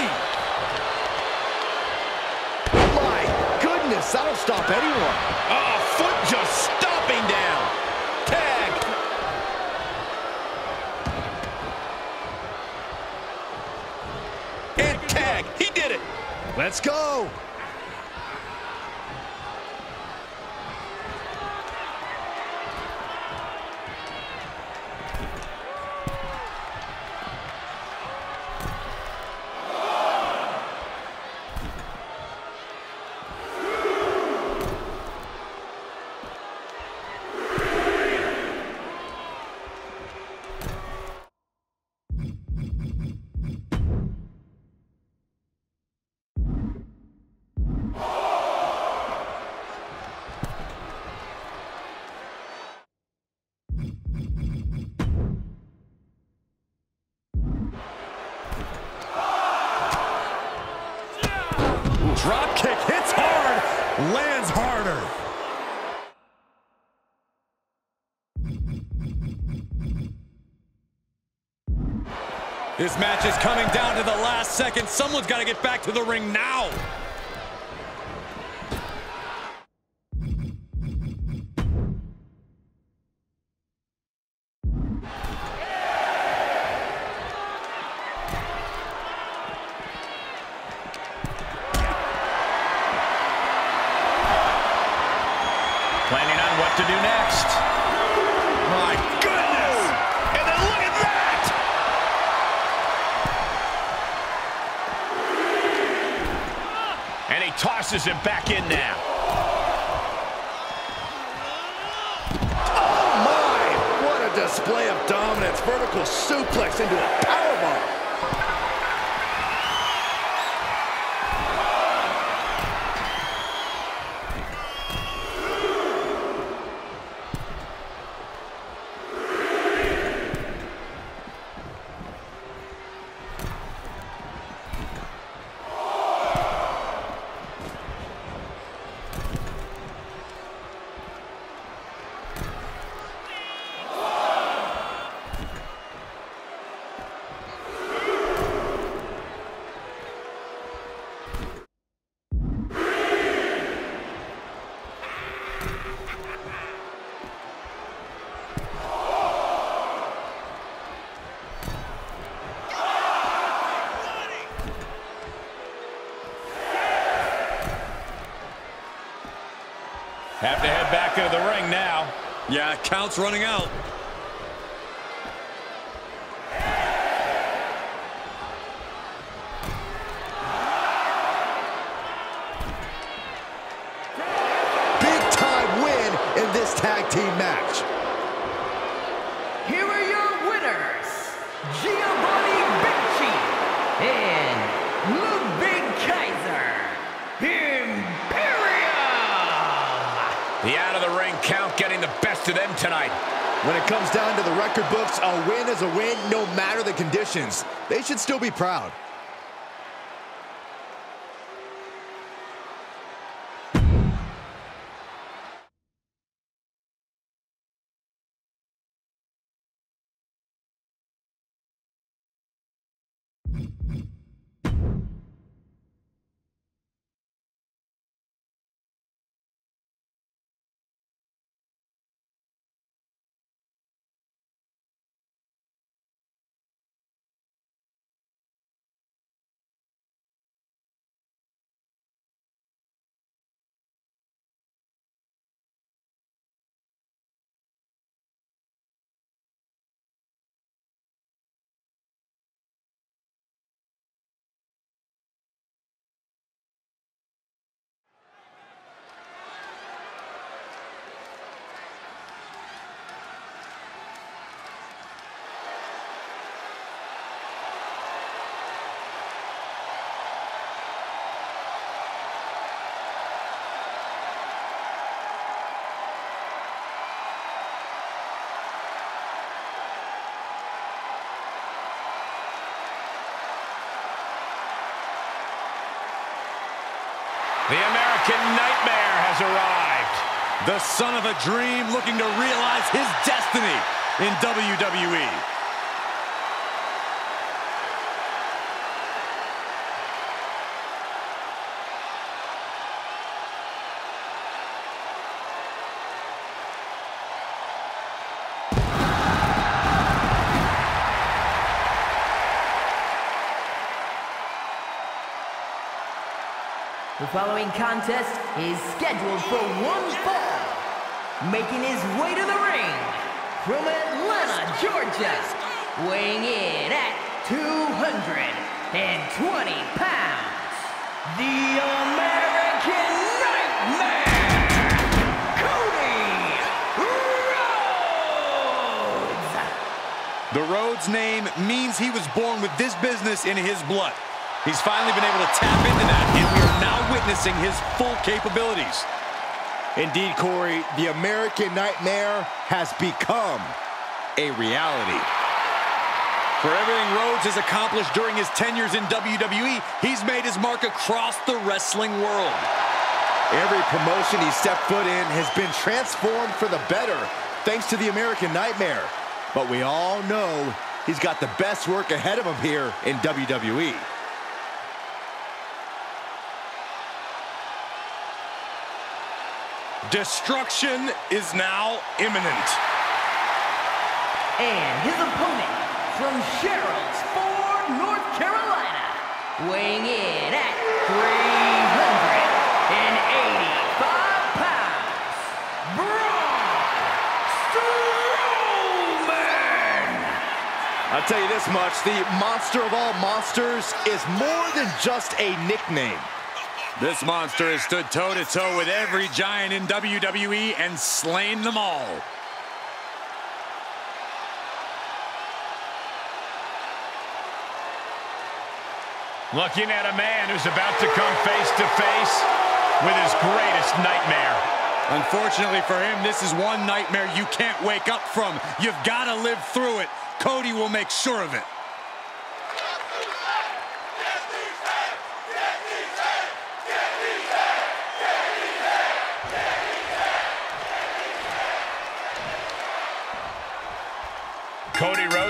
My goodness, that'll stop anyone. Oh, foot just stomping down. Tag. And tag. He did it. Let's go. This match is coming down to the last second. Someone's got to get back to the ring now. Have to head back into the ring now. Yeah, count's running out. When it comes down to the record books, a win is a win no matter the conditions. They should still be proud. The American Nightmare has arrived. The son of a dream looking to realize his destiny in. WWE. The following contest is scheduled for one fall. Making his way to the ring from Atlanta, Georgia, weighing in at 220 pounds, the American Nightmare, Cody Rhodes! The Rhodes name means he was born with this business in his blood. He's finally been able to tap into that, and we are now witnessing his full capabilities. Indeed, Corey, the American Nightmare has become a reality. For everything Rhodes has accomplished during his tenures in WWE, he's made his mark across the wrestling world. Every promotion he stepped foot in has been transformed for the better, thanks to the American Nightmare. But we all know he's got the best work ahead of him here in WWE. Destruction is now imminent. And his opponent from Sherrills Ford, North Carolina, weighing in at 385 pounds, Braun Strowman! I'll tell you this much, the monster of all monsters is more than just a nickname. This monster has stood toe-to-toe -to -toe with every giant in WWE and slain them all. Looking at a man who's about to come face-to-face -face with his greatest nightmare. Unfortunately for him, this is one nightmare you can't wake up from. You've got to live through it. Cody will make sure of it.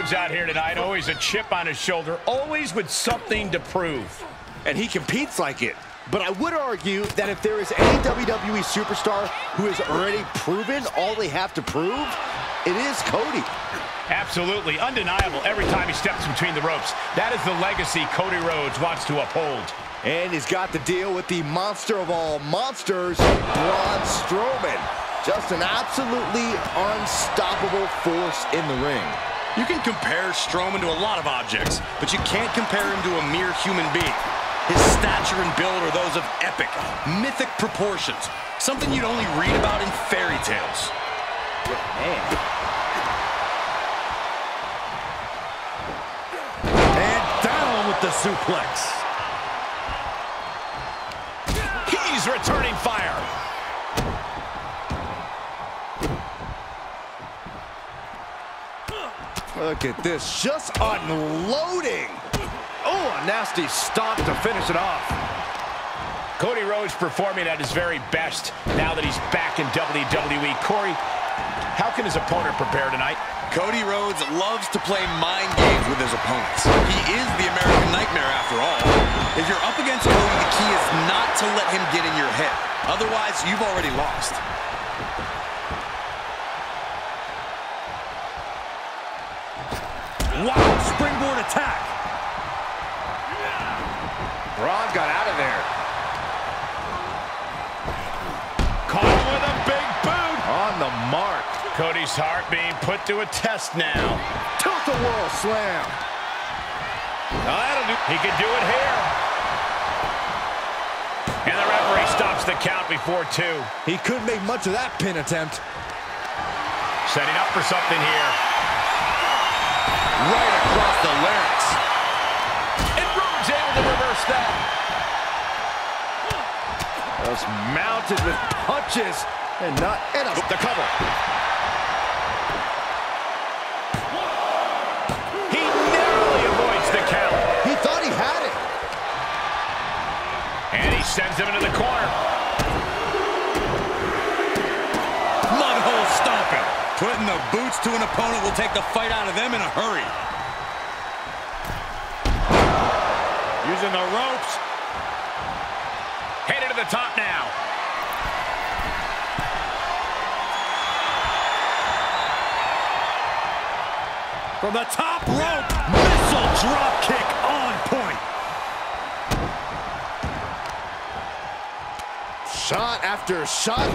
Rhodes out here tonight, always a chip on his shoulder, always with something to prove. And he competes like it. But I would argue that if there is any WWE superstar who has already proven all they have to prove, it is Cody. Absolutely, undeniable every time he steps between the ropes. That is the legacy Cody Rhodes wants to uphold. And he's got to deal with the monster of all monsters, Braun Strowman. Just an absolutely unstoppable force in the ring. You can compare Strowman to a lot of objects, but you can't compare him to a mere human being. His stature and build are those of epic, mythic proportions, something you'd only read about in fairy tales. Man. And down with the suplex. He's returning fire. Look at this, just unloading. Oh, a nasty stop to finish it off. Cody Rhodes performing at his very best now that he's back in WWE. Corey, how can his opponent prepare tonight? Cody Rhodes loves to play mind games with his opponents. He is the American Nightmare after all. If you're up against Cody, the key is not to let him get in your head. Otherwise, you've already lost. Wow, springboard attack. Braun got out of there. Caught with a big boot. On the mark. Cody's heart being put to a test now. Tilt-a-whirl slam. Now that'll do. He can do it here. And the referee stops the count before two. He couldn't make much of that pin attempt. Setting up for something here. Right across the larynx. And Rhodes able to reverse that. Just mounted with punches and not and a, the cover. He narrowly avoids the count. He thought he had it. And he sends him into the corner. Putting the boots to an opponent will take the fight out of them in a hurry. Using the ropes. Headed to the top now. From the top rope, missile drop kick on point. Shot after shot.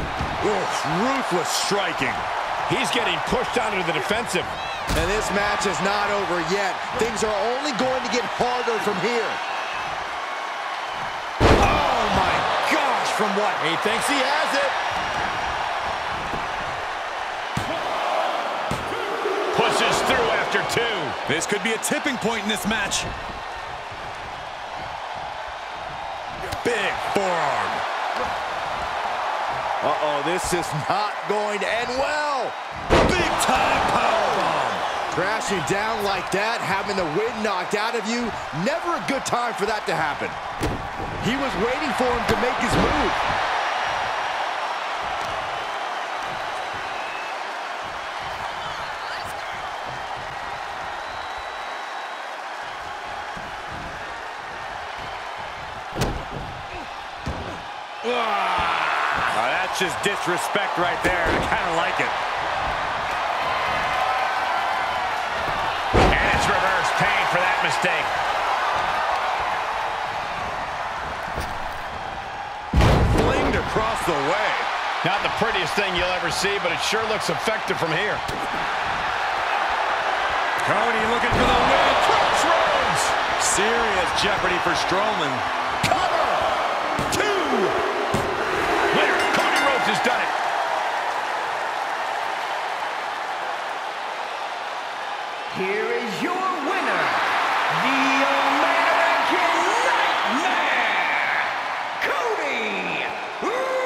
Oof, ruthless striking. He's getting pushed onto the defensive. And this match is not over yet. Things are only going to get harder from here. Oh my gosh, from what? He thinks he has it. Pushes through after two. This could be a tipping point in this match. Uh-oh, this is not going to end well. Big time powerbomb. Crashing down like that, having the wind knocked out of you, never a good time for that to happen. He was waiting for him to make his move. That's just disrespect right there. I kind of like it. And it's reverse pain for that mistake. Flinged across the way. Not the prettiest thing you'll ever see, but it sure looks effective from here. Cody looking for the win. Crossroads. Serious jeopardy for Strowman. Has done it. Here is your winner, the American Nightmare, Cody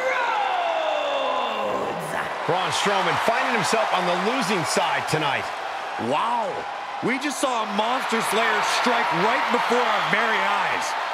Rhodes! Braun Strowman finding himself on the losing side tonight. Wow. We just saw a Monster Slayer strike right before our very eyes.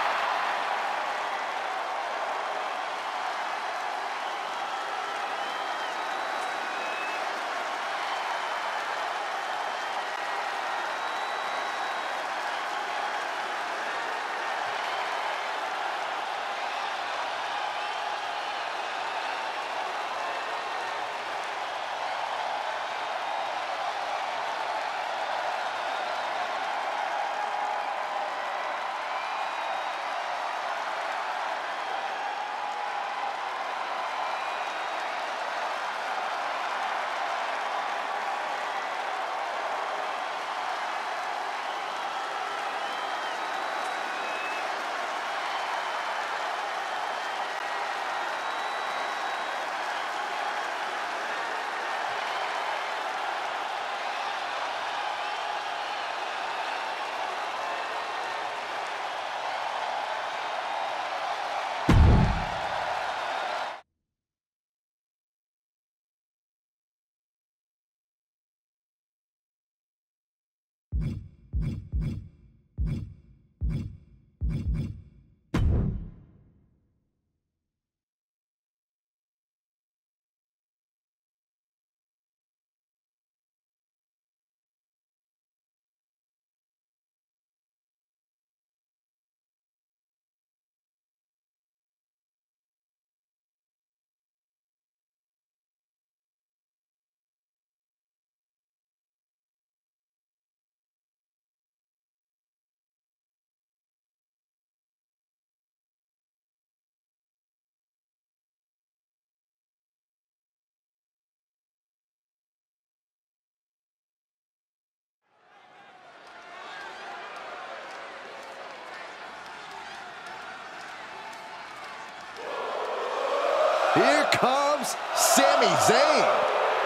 Sami Zayn.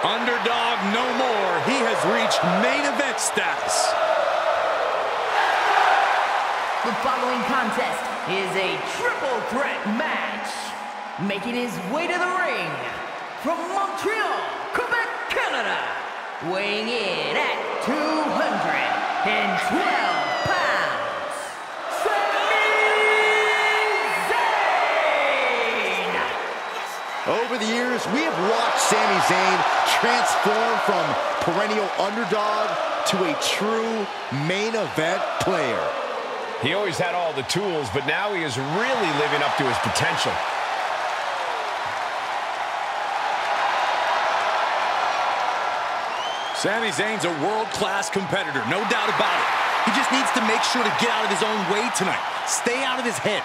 Underdog no more. He has reached main event status. The following contest is a triple threat match. Making his way to the ring from Montreal, Quebec, Canada. Weighing in at 212 Over the years, we have watched Sami Zayn transform from perennial underdog to a true main event player. He always had all the tools, but now he is really living up to his potential. Sami Zayn's a world-class competitor, no doubt about it. He just needs to make sure to get out of his own way tonight. Stay out of his head.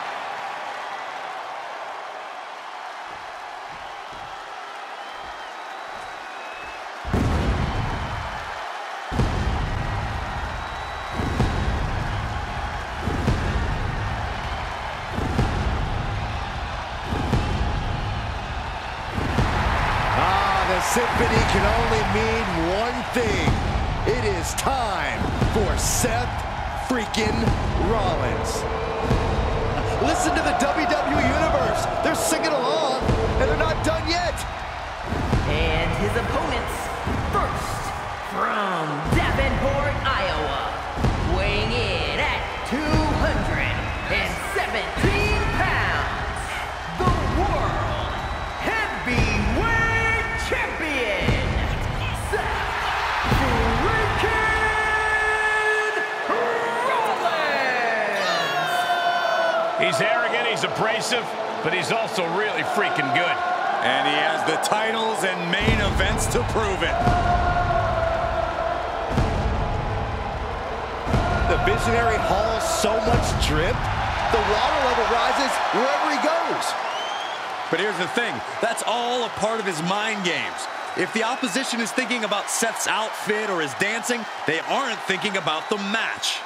Seth's outfit or his dancing, they aren't thinking about the match.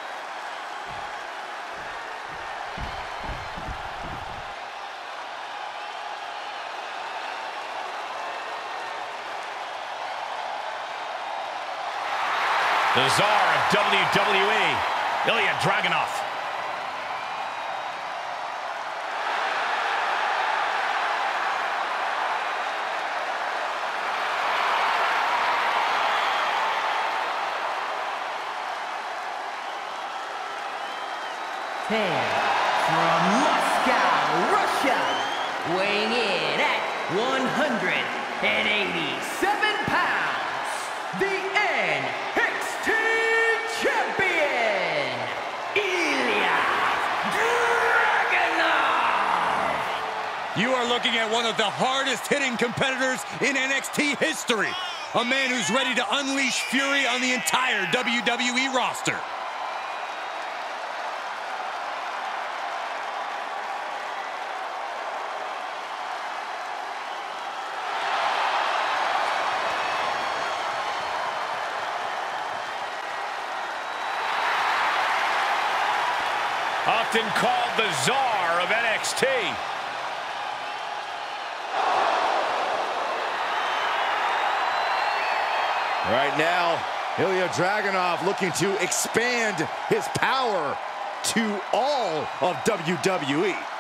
The czar of WWE, Ilya Dragunov. One of the hardest hitting competitors in NXT history. A man who's ready to unleash fury on the entire WWE roster. Often called the czar of NXT. Right now, Ilya Dragunov looking to expand his power to all of. WWE.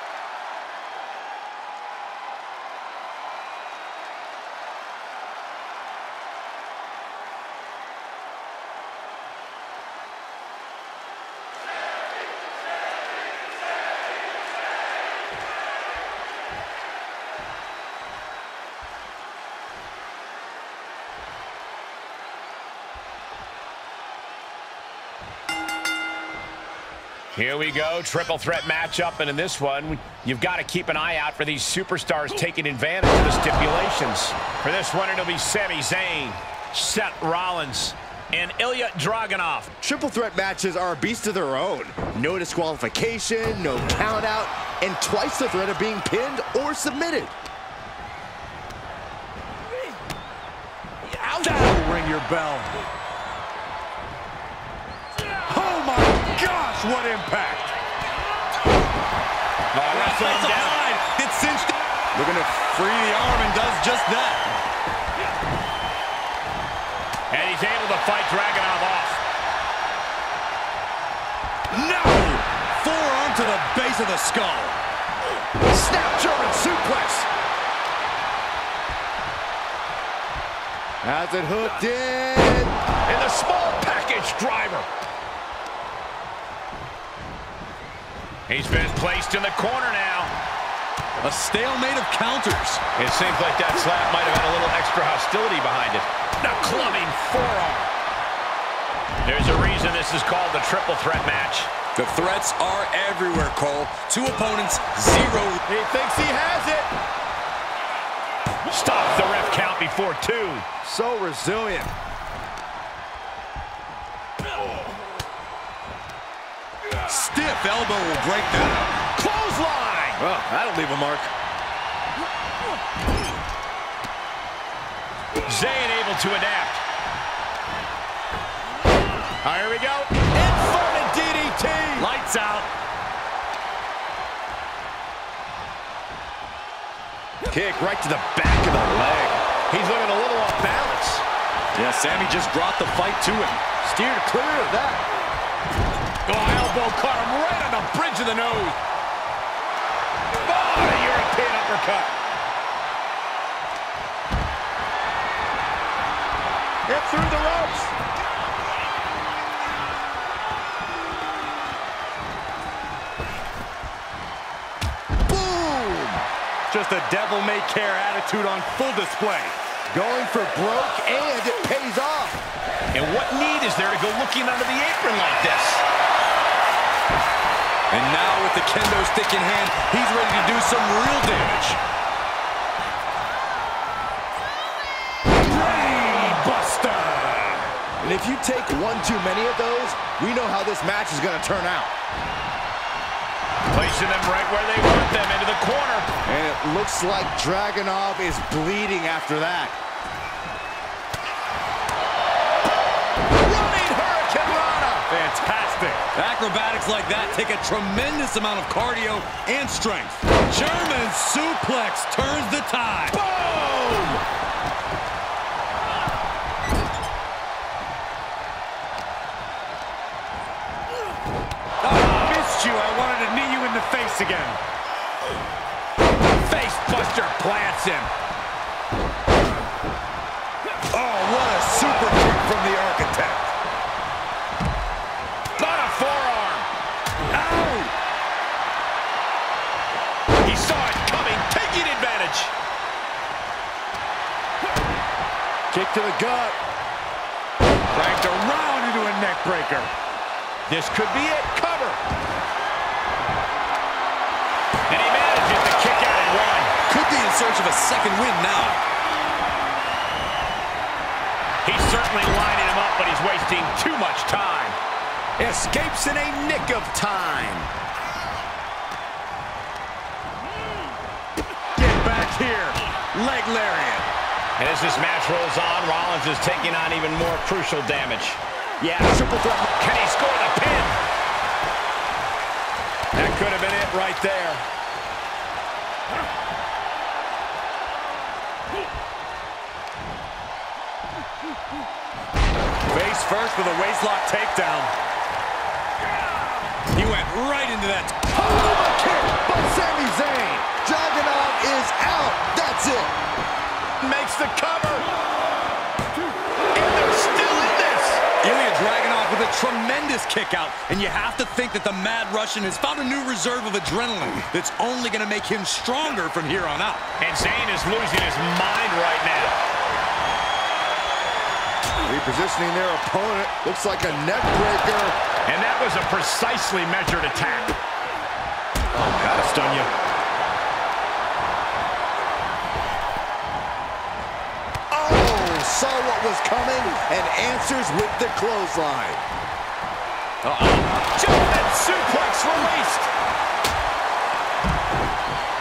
Here we go, triple threat matchup, and in this one, you've got to keep an eye out for these superstars taking advantage of the stipulations. For this one, it'll be Sami Zayn, Seth Rollins, and Ilya Dragunov. Triple threat matches are a beast of their own. No disqualification, no count out, and twice the threat of being pinned or submitted. That'll ring your bell. Gosh, what impact! Oh, wrestle him That's a down. line. It's cinched. Looking to free the arm and does just that. And he's able to fight Dragunov off. No! Forearm to the base of the skull. Snap German suplex. Has it hooked in. And the small package driver. He's been placed in the corner now. A stalemate of counters. It seems like that slap might have had a little extra hostility behind it. The clubbing forearm. There's a reason this is called the triple threat match. The threats are everywhere, Cole. Two opponents, zero. He thinks he has it. Stop the ref count before two. So resilient. Stiff elbow will break that. Clothesline. Oh, that'll leave a mark. Zayn able to adapt. Oh, here we go. Inverted DDT. Lights out. Kick right to the back of the leg. He's looking a little off balance. Yeah, Sami just brought the fight to him. Steered clear of that. Elbow caught him right on the bridge of the nose. Oh, the European uppercut. Hit through the ropes. Boom! Just a devil-may-care attitude on full display. Going for broke, and it pays off. And what need is there to go looking under the apron like this? And now with the kendo stick in hand, he's ready to do some real damage. Buster. And if you take one too many of those, we know how this match is going to turn out. Placing them right where they want them, into the corner. And it looks like Dragunov is bleeding after that. Fantastic. Acrobatics like that take a tremendous amount of cardio and strength. German suplex turns the tide. Boom! Oh, missed you. I wanted to knee you in the face again. Face buster plants him. Oh, what a super kick from the architect. Kick to the gut. Cranked around into a neck breaker. This could be it. Cover. And he manages to kick out and run. Could be in search of a second win now. He's certainly lining him up, but he's wasting too much time. Escapes in a nick of time. Get back here. Leg lariat. And as this match rolls on, Rollins is taking on even more crucial damage. Yeah, triple threat. Can he score the pin? That could have been it right there. Face first with a waistlock takedown. He went right into that. Hula kick by Sami Zayn. Dragunov is out. That's it. Makes the cover. And they're still in this. Ilja Dragunov with a tremendous kick out, and you have to think that the Mad Russian has found a new reserve of adrenaline that's only going to make him stronger from here on out. And Zayn is losing his mind right now. Repositioning their opponent. Looks like a neck breaker. And that was a precisely measured attack. Oh, gotta stun you. Saw what was coming and answers with the clothesline. German suplex released.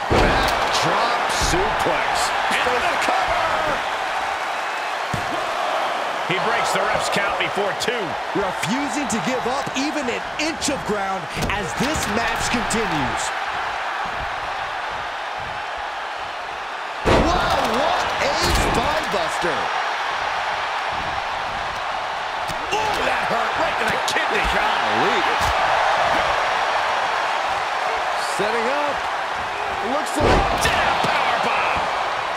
Backdrop suplex. Into the cover. He breaks the ref's count before two. Refusing to give up even an inch of ground as this match continues. Wow, what a spinebuster. Ooh, that hurt right to the kidney. Golly. Setting up. Looks like Down powerbomb.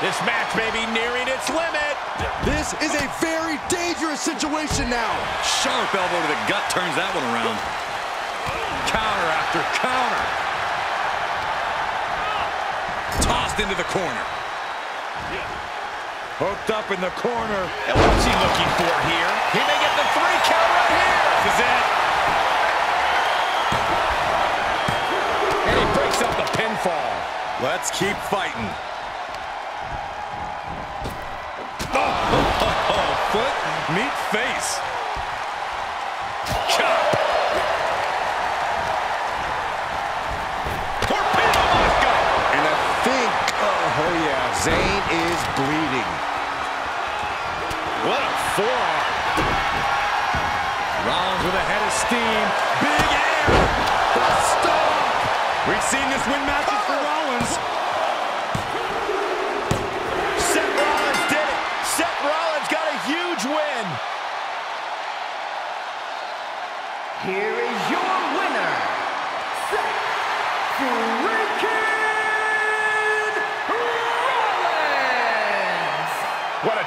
This match may be nearing its limit. this is a very dangerous situation now. Sharp elbow to the gut turns that one around. Counter after counter. Tossed into the corner. Hooked up in the corner. And what's he looking for here? He may get the three count right here. This is it. And he breaks up the pinfall. Let's keep fighting. Oh, foot, meet face. Chop. Torpedo Moscow. And I think, oh, oh yeah, Zayn is bleeding. Forearm. Rollins with a head of steam. Big air. The stomp. We've seen this win matches for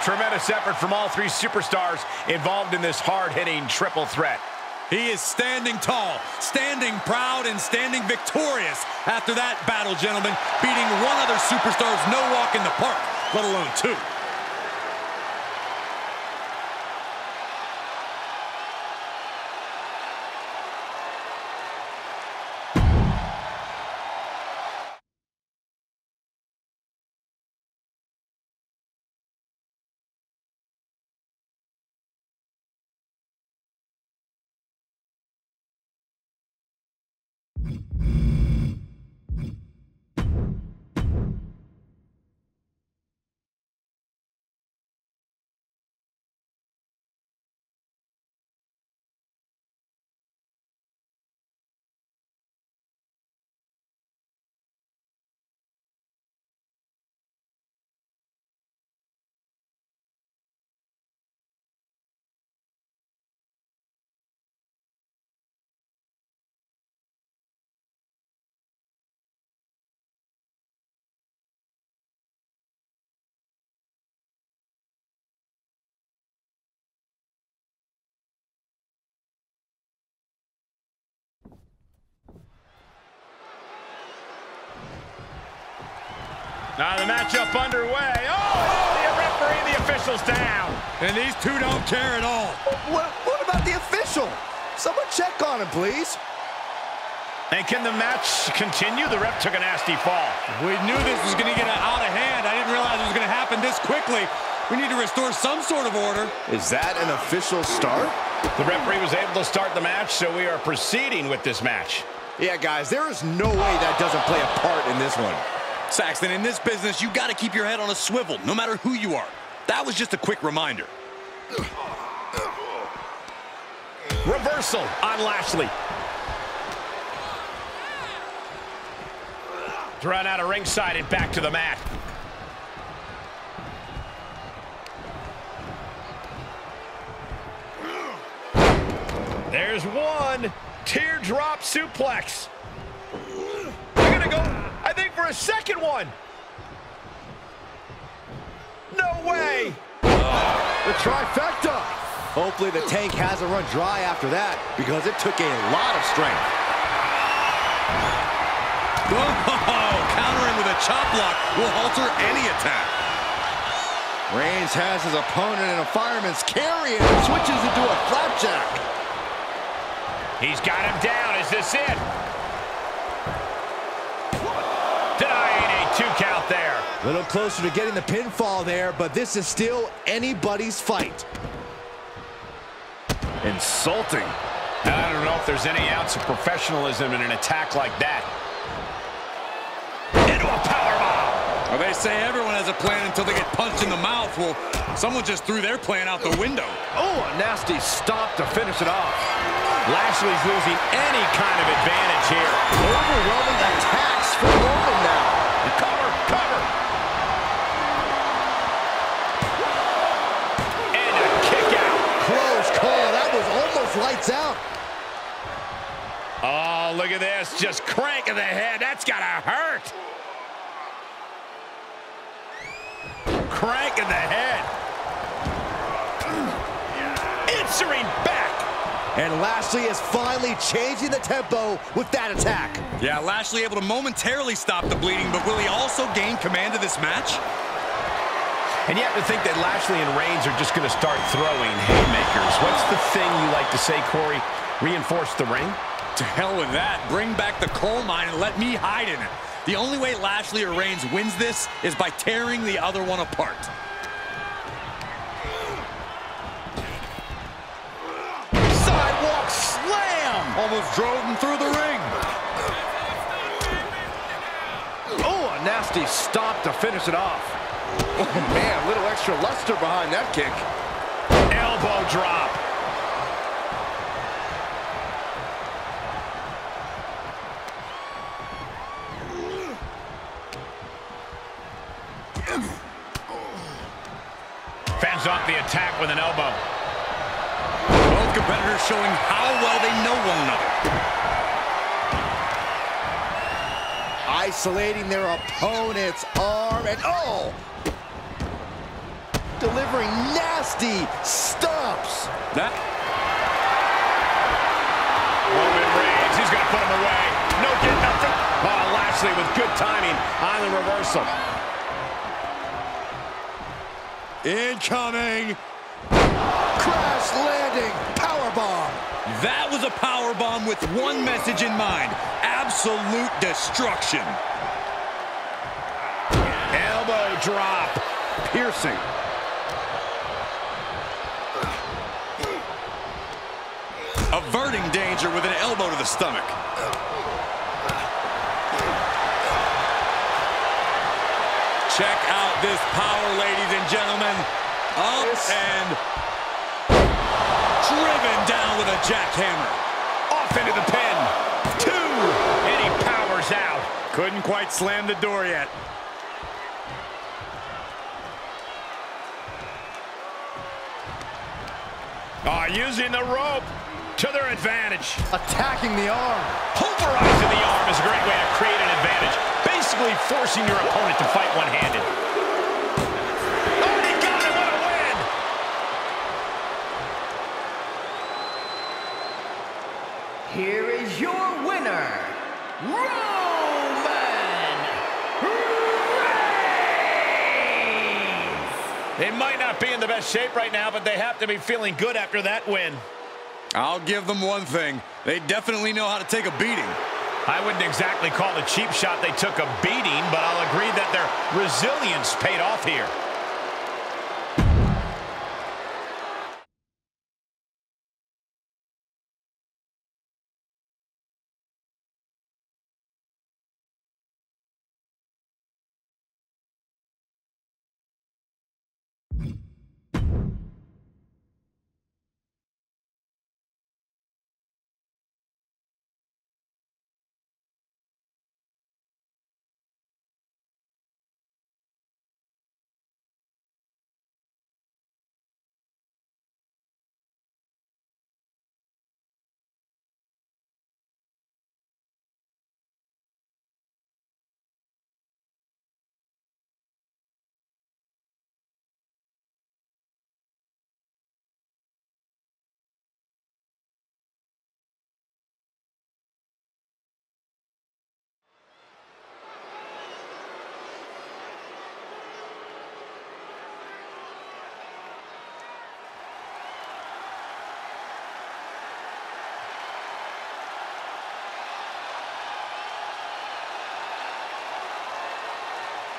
tremendous effort from all three superstars involved in this hard-hitting triple threat. He is standing tall, standing proud, and standing victorious after that battle, gentlemen, beating one other superstar's no walk in the park, let alone two. Now the matchup underway. Oh, oh the referee, the official's down. And these two don't care at all. What, what about the official? Someone check on him, please. And can the match continue? The ref took a nasty fall. We knew this was going to get out of hand. I didn't realize it was going to happen this quickly. We need to restore some sort of order. Is that an official start? The referee was able to start the match, so we are proceeding with this match. Yeah, guys, there is no way that doesn't play a part in this one. Saxton, in this business, you got to keep your head on a swivel, no matter who you are. That was just a quick reminder. Reversal on Lashley. Thrown out of ringside and back to the mat. There's one. Teardrop suplex. They're going to go, I think, for a second one. No way. The trifecta. Hopefully the tank hasn't run dry after that because it took a lot of strength. Whoa, countering with a chop block will alter any attack. Reigns has his opponent in a fireman's carry and switches into a flapjack. He's got him down. Is this it? A little closer to getting the pinfall there, but this is still anybody's fight. Insulting. And I don't know if there's any ounce of professionalism in an attack like that. Into a powerbomb. Well, they say everyone has a plan until they get punched in the mouth. Well, someone just threw their plan out the window. Oh, a nasty stop to finish it off. Lashley's losing any kind of advantage here. Overwhelming attacks for Roman Oh, look at this. Just cranking the head. That's got to hurt. Cranking the head. Answering back. And Lashley is finally changing the tempo with that attack. Yeah, Lashley able to momentarily stop the bleeding, but will he also gain command of this match? And you have to think that Lashley and Reigns are just going to start throwing haymakers. What's the thing you like to say, Corey? Reinforce the ring? To hell with that. Bring back the coal mine and let me hide in it. The only way Lashley or Reigns wins this is by tearing the other one apart. Sidewalk slam! Almost drove him through the ring. Oh, a nasty stop to finish it off. Oh, man, a little extra luster behind that kick. Elbow drop. Fends off the attack with an elbow. Both competitors showing how well they know one another. Isolating their opponent's arm and oh! Delivering nasty stumps. That Roman Reigns, he's going to put him away. No get nothing. Oh, Lashley with good timing on the reversal. Incoming. Crash landing powerbomb. That was a powerbomb with one message in mind. Absolute destruction. Elbow drop. Piercing. Averting danger with an elbow to the stomach. Check out this power, ladies and gentlemen. Up and driven down with a jackhammer. Off into the pin. Two. And he powers out. Couldn't quite slam the door yet. Oh, using the rope to their advantage. Attacking the arm. Pulverizing the arm is a great way to create an advantage. Basically forcing your opponent to fight one-handed. Oh, he got it. What a win. Here is your winner, Roman Reigns! They might not be in the best shape right now, but they have to be feeling good after that win. I'll give them one thing. They definitely know how to take a beating. I wouldn't exactly call the cheap shot they took a beating, but I'll agree that their resilience paid off here.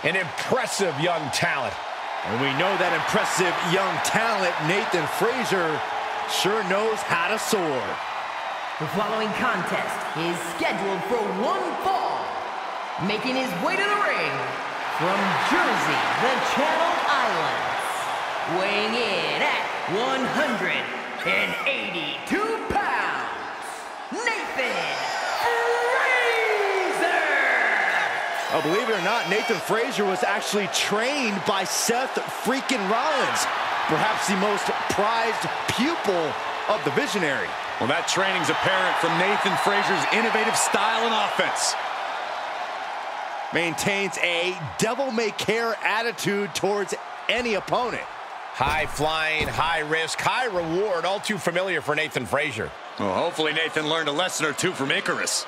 An impressive young talent. And we know that impressive young talent, Nathan Frazer, sure knows how to soar. The following contest is scheduled for one fall. Making his way to the ring from Jersey, the Channel Islands. Weighing in at 182 pounds, Nathan Oh, believe it or not, Nathan Frazer was actually trained by Seth freaking Rollins. Perhaps the most prized pupil of the Visionary. Well, that training's apparent from Nathan Frazer's innovative style and offense. Maintains a devil-may-care attitude towards any opponent. High flying, high risk, high reward, all too familiar for Nathan Frazer. Well, hopefully Nathan learned a lesson or two from Icarus.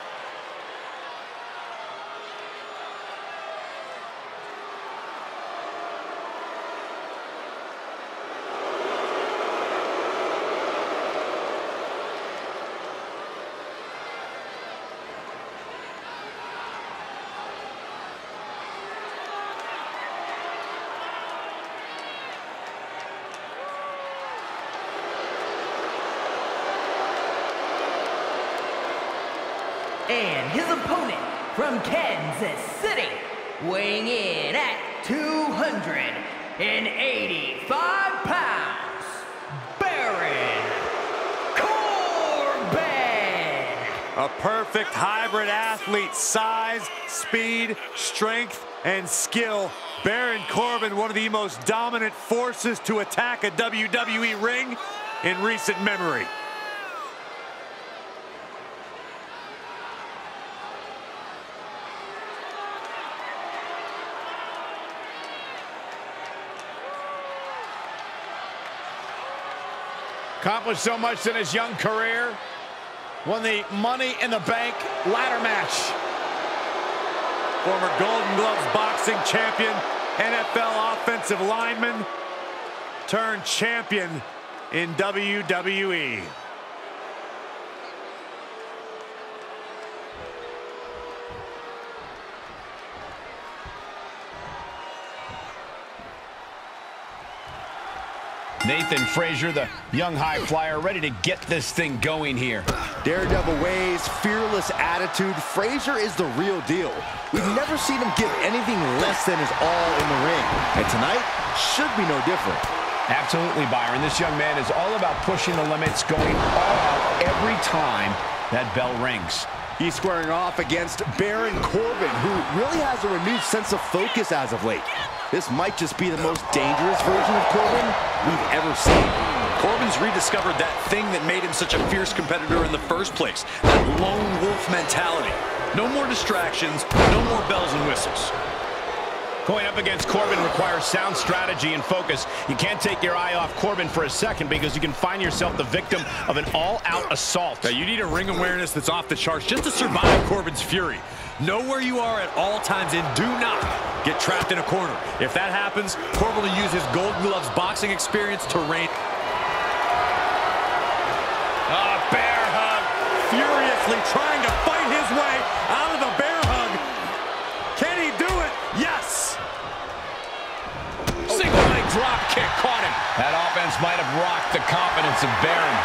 And his opponent from Kansas City, weighing in at 285 pounds, Baron Corbin! A perfect hybrid athlete, size, speed, strength, and skill. Baron Corbin, one of the most dominant forces to attack a WWE ring in recent memory. Accomplished so much in his young career. Won the Money in the Bank ladder match. Former Golden Gloves boxing champion, NFL offensive lineman, turned champion in. WWE. Nathan Frazer, the young high flyer, ready to get this thing going here. Daredevil ways, fearless attitude. Frazer is the real deal. We've never seen him give anything less than his all in the ring. And tonight should be no different. Absolutely, Byron. This young man is all about pushing the limits, going all out every time that bell rings. He's squaring off against Baron Corbin, who really has a renewed sense of focus as of late. This might just be the most dangerous version of Corbin we've ever seen. Corbin's rediscovered that thing that made him such a fierce competitor in the first place, that lone wolf mentality. No more distractions, no more bells and whistles. Going up against Corbin requires sound strategy and focus. You can't take your eye off Corbin for a second because you can find yourself the victim of an all-out assault. Now, you need a ring awareness that's off the charts just to survive Corbin's fury. Know where you are at all times and do not get trapped in a corner. If that happens, Corbin will use his Gold Gloves boxing experience to reign. A bear hug, furiously trying to fight his way out That offense might have rocked the confidence of Baron.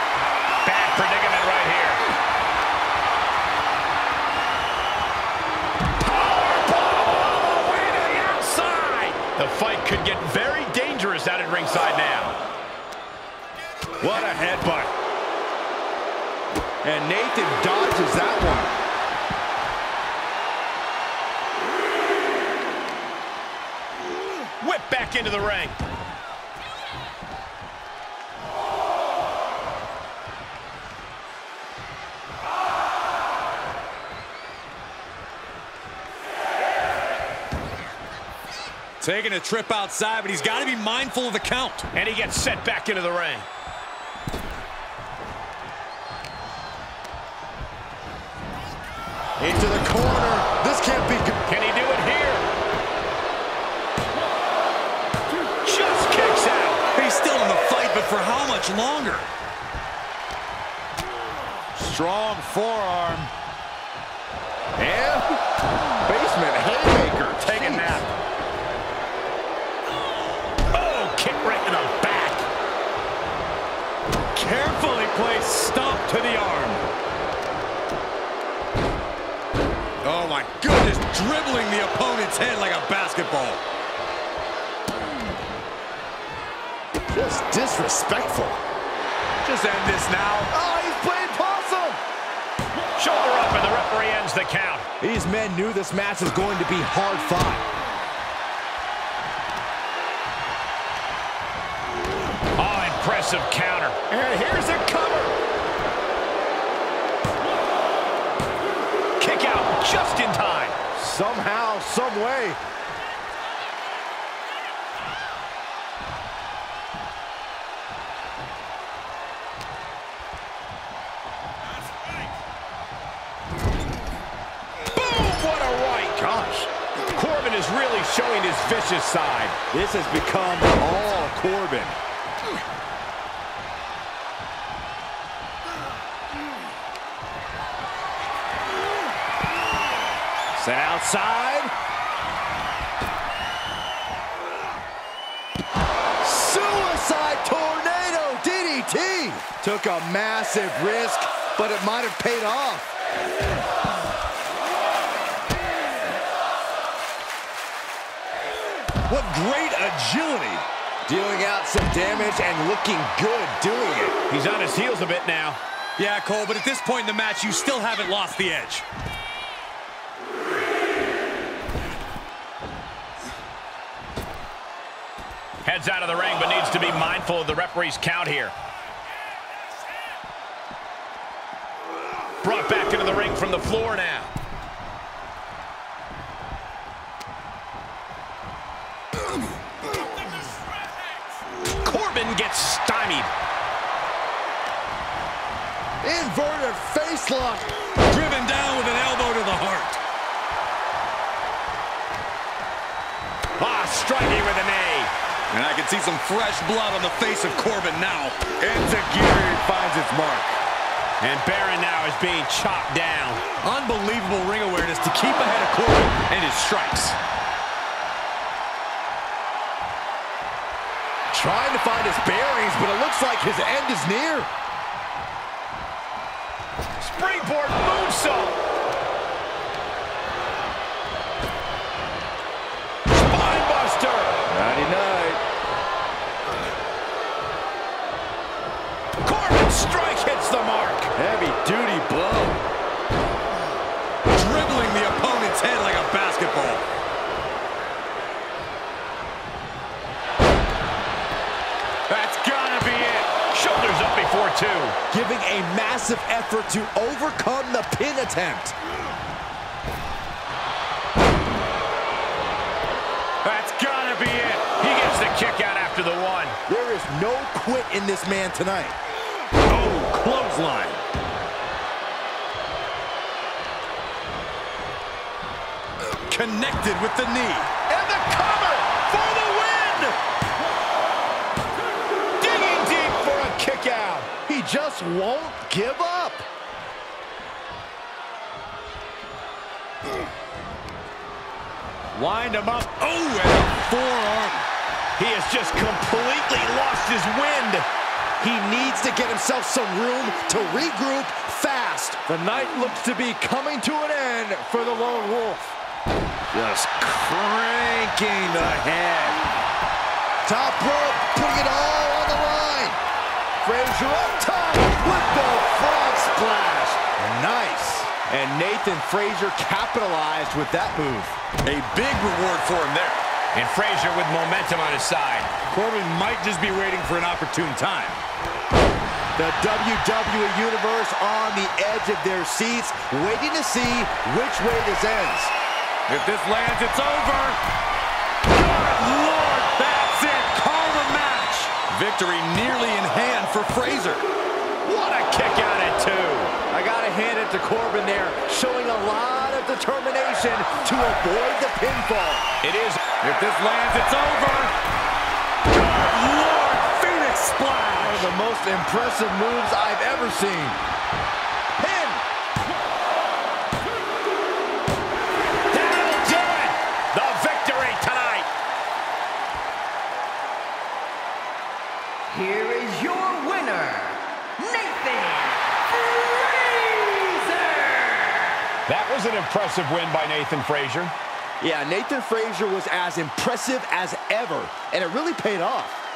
Bad predicament right here. The fight could get very dangerous out at ringside now. What a headbutt. And Nathan dodges that one. Whip back into the ring. Taking a trip outside, but he's got to be mindful of the count. And he gets set back into the ring. Into the corner. This can't be good. Can he do it here? Just kicks out. He's still in the fight, but for how much longer? Strong forearm. Placed stomp to the arm. Oh my goodness, dribbling the opponent's head like a basketball. Just disrespectful. Just end this now. Oh, he's playing possum. Shoulder up, and the referee ends the count. These men knew this match was going to be hard fought. Oh, impressive counter. And here's a cover. Somehow, some way. Boom, what a right. Gosh. Corbin is really showing his vicious side. This has become all Corbin. Took a massive risk, but it might have paid off. What great agility. Dealing out some damage and looking good doing it. He's on his heels a bit now. Yeah, Cole, but at this point in the match, you still haven't lost the edge. Heads out of the ring, but needs to be mindful of the referee's count here. Brought back into the ring from the floor now. Corbin gets stymied. Inverted face lock. Driven down with an elbow to the heart. Ah, striking with an a knee. And I can see some fresh blood on the face of Corbin now. And Enzuigiri finds its mark. And Baron now is being chopped down. Unbelievable ring awareness to keep ahead of Corbin and his strikes. Trying to find his bearings, but it looks like his end is near. Springboard moonsault. Spinebuster. Nighty night. Corbin's strike hits the mark. Heavy duty blow. Dribbling opponent's head like a basketball. That's gotta be it. Shoulders up before two. Giving a massive effort to overcome the pin attempt. That's gotta be it. He gets the kick out after the one. There is no quit in this man tonight. Oh, clothesline. Connected with the knee. And the cover for the win! Digging deep for a kick out. He just won't give up. Wind him up. Oh, and a forearm. He has just completely lost his wind. He needs to get himself some room to regroup fast. The night looks to be coming to an end for the Lone Wolf. Just cranking the head. Top rope, putting it all on the line. Frazer up top with the frog splash. Nice. And Nathan Frazer capitalized with that move. A big reward for him there. And Frazer with momentum on his side. Corbin might just be waiting for an opportune time. The WWE Universe on the edge of their seats, waiting to see which way this ends. If this lands, it's over. Good Lord, that's it. Call the match. Victory nearly in hand for Frazer. What a kick out at two. I gotta hand it to Corbin there, showing a lot of determination to avoid the pinfall. It is. If this lands, it's over. Good Lord, Phoenix Splash. One of the most impressive moves I've ever seen. Here is your winner, Nathan Frazer! That was an impressive win by Nathan Frazer. Yeah, Nathan Frazer was as impressive as ever, and it really paid off.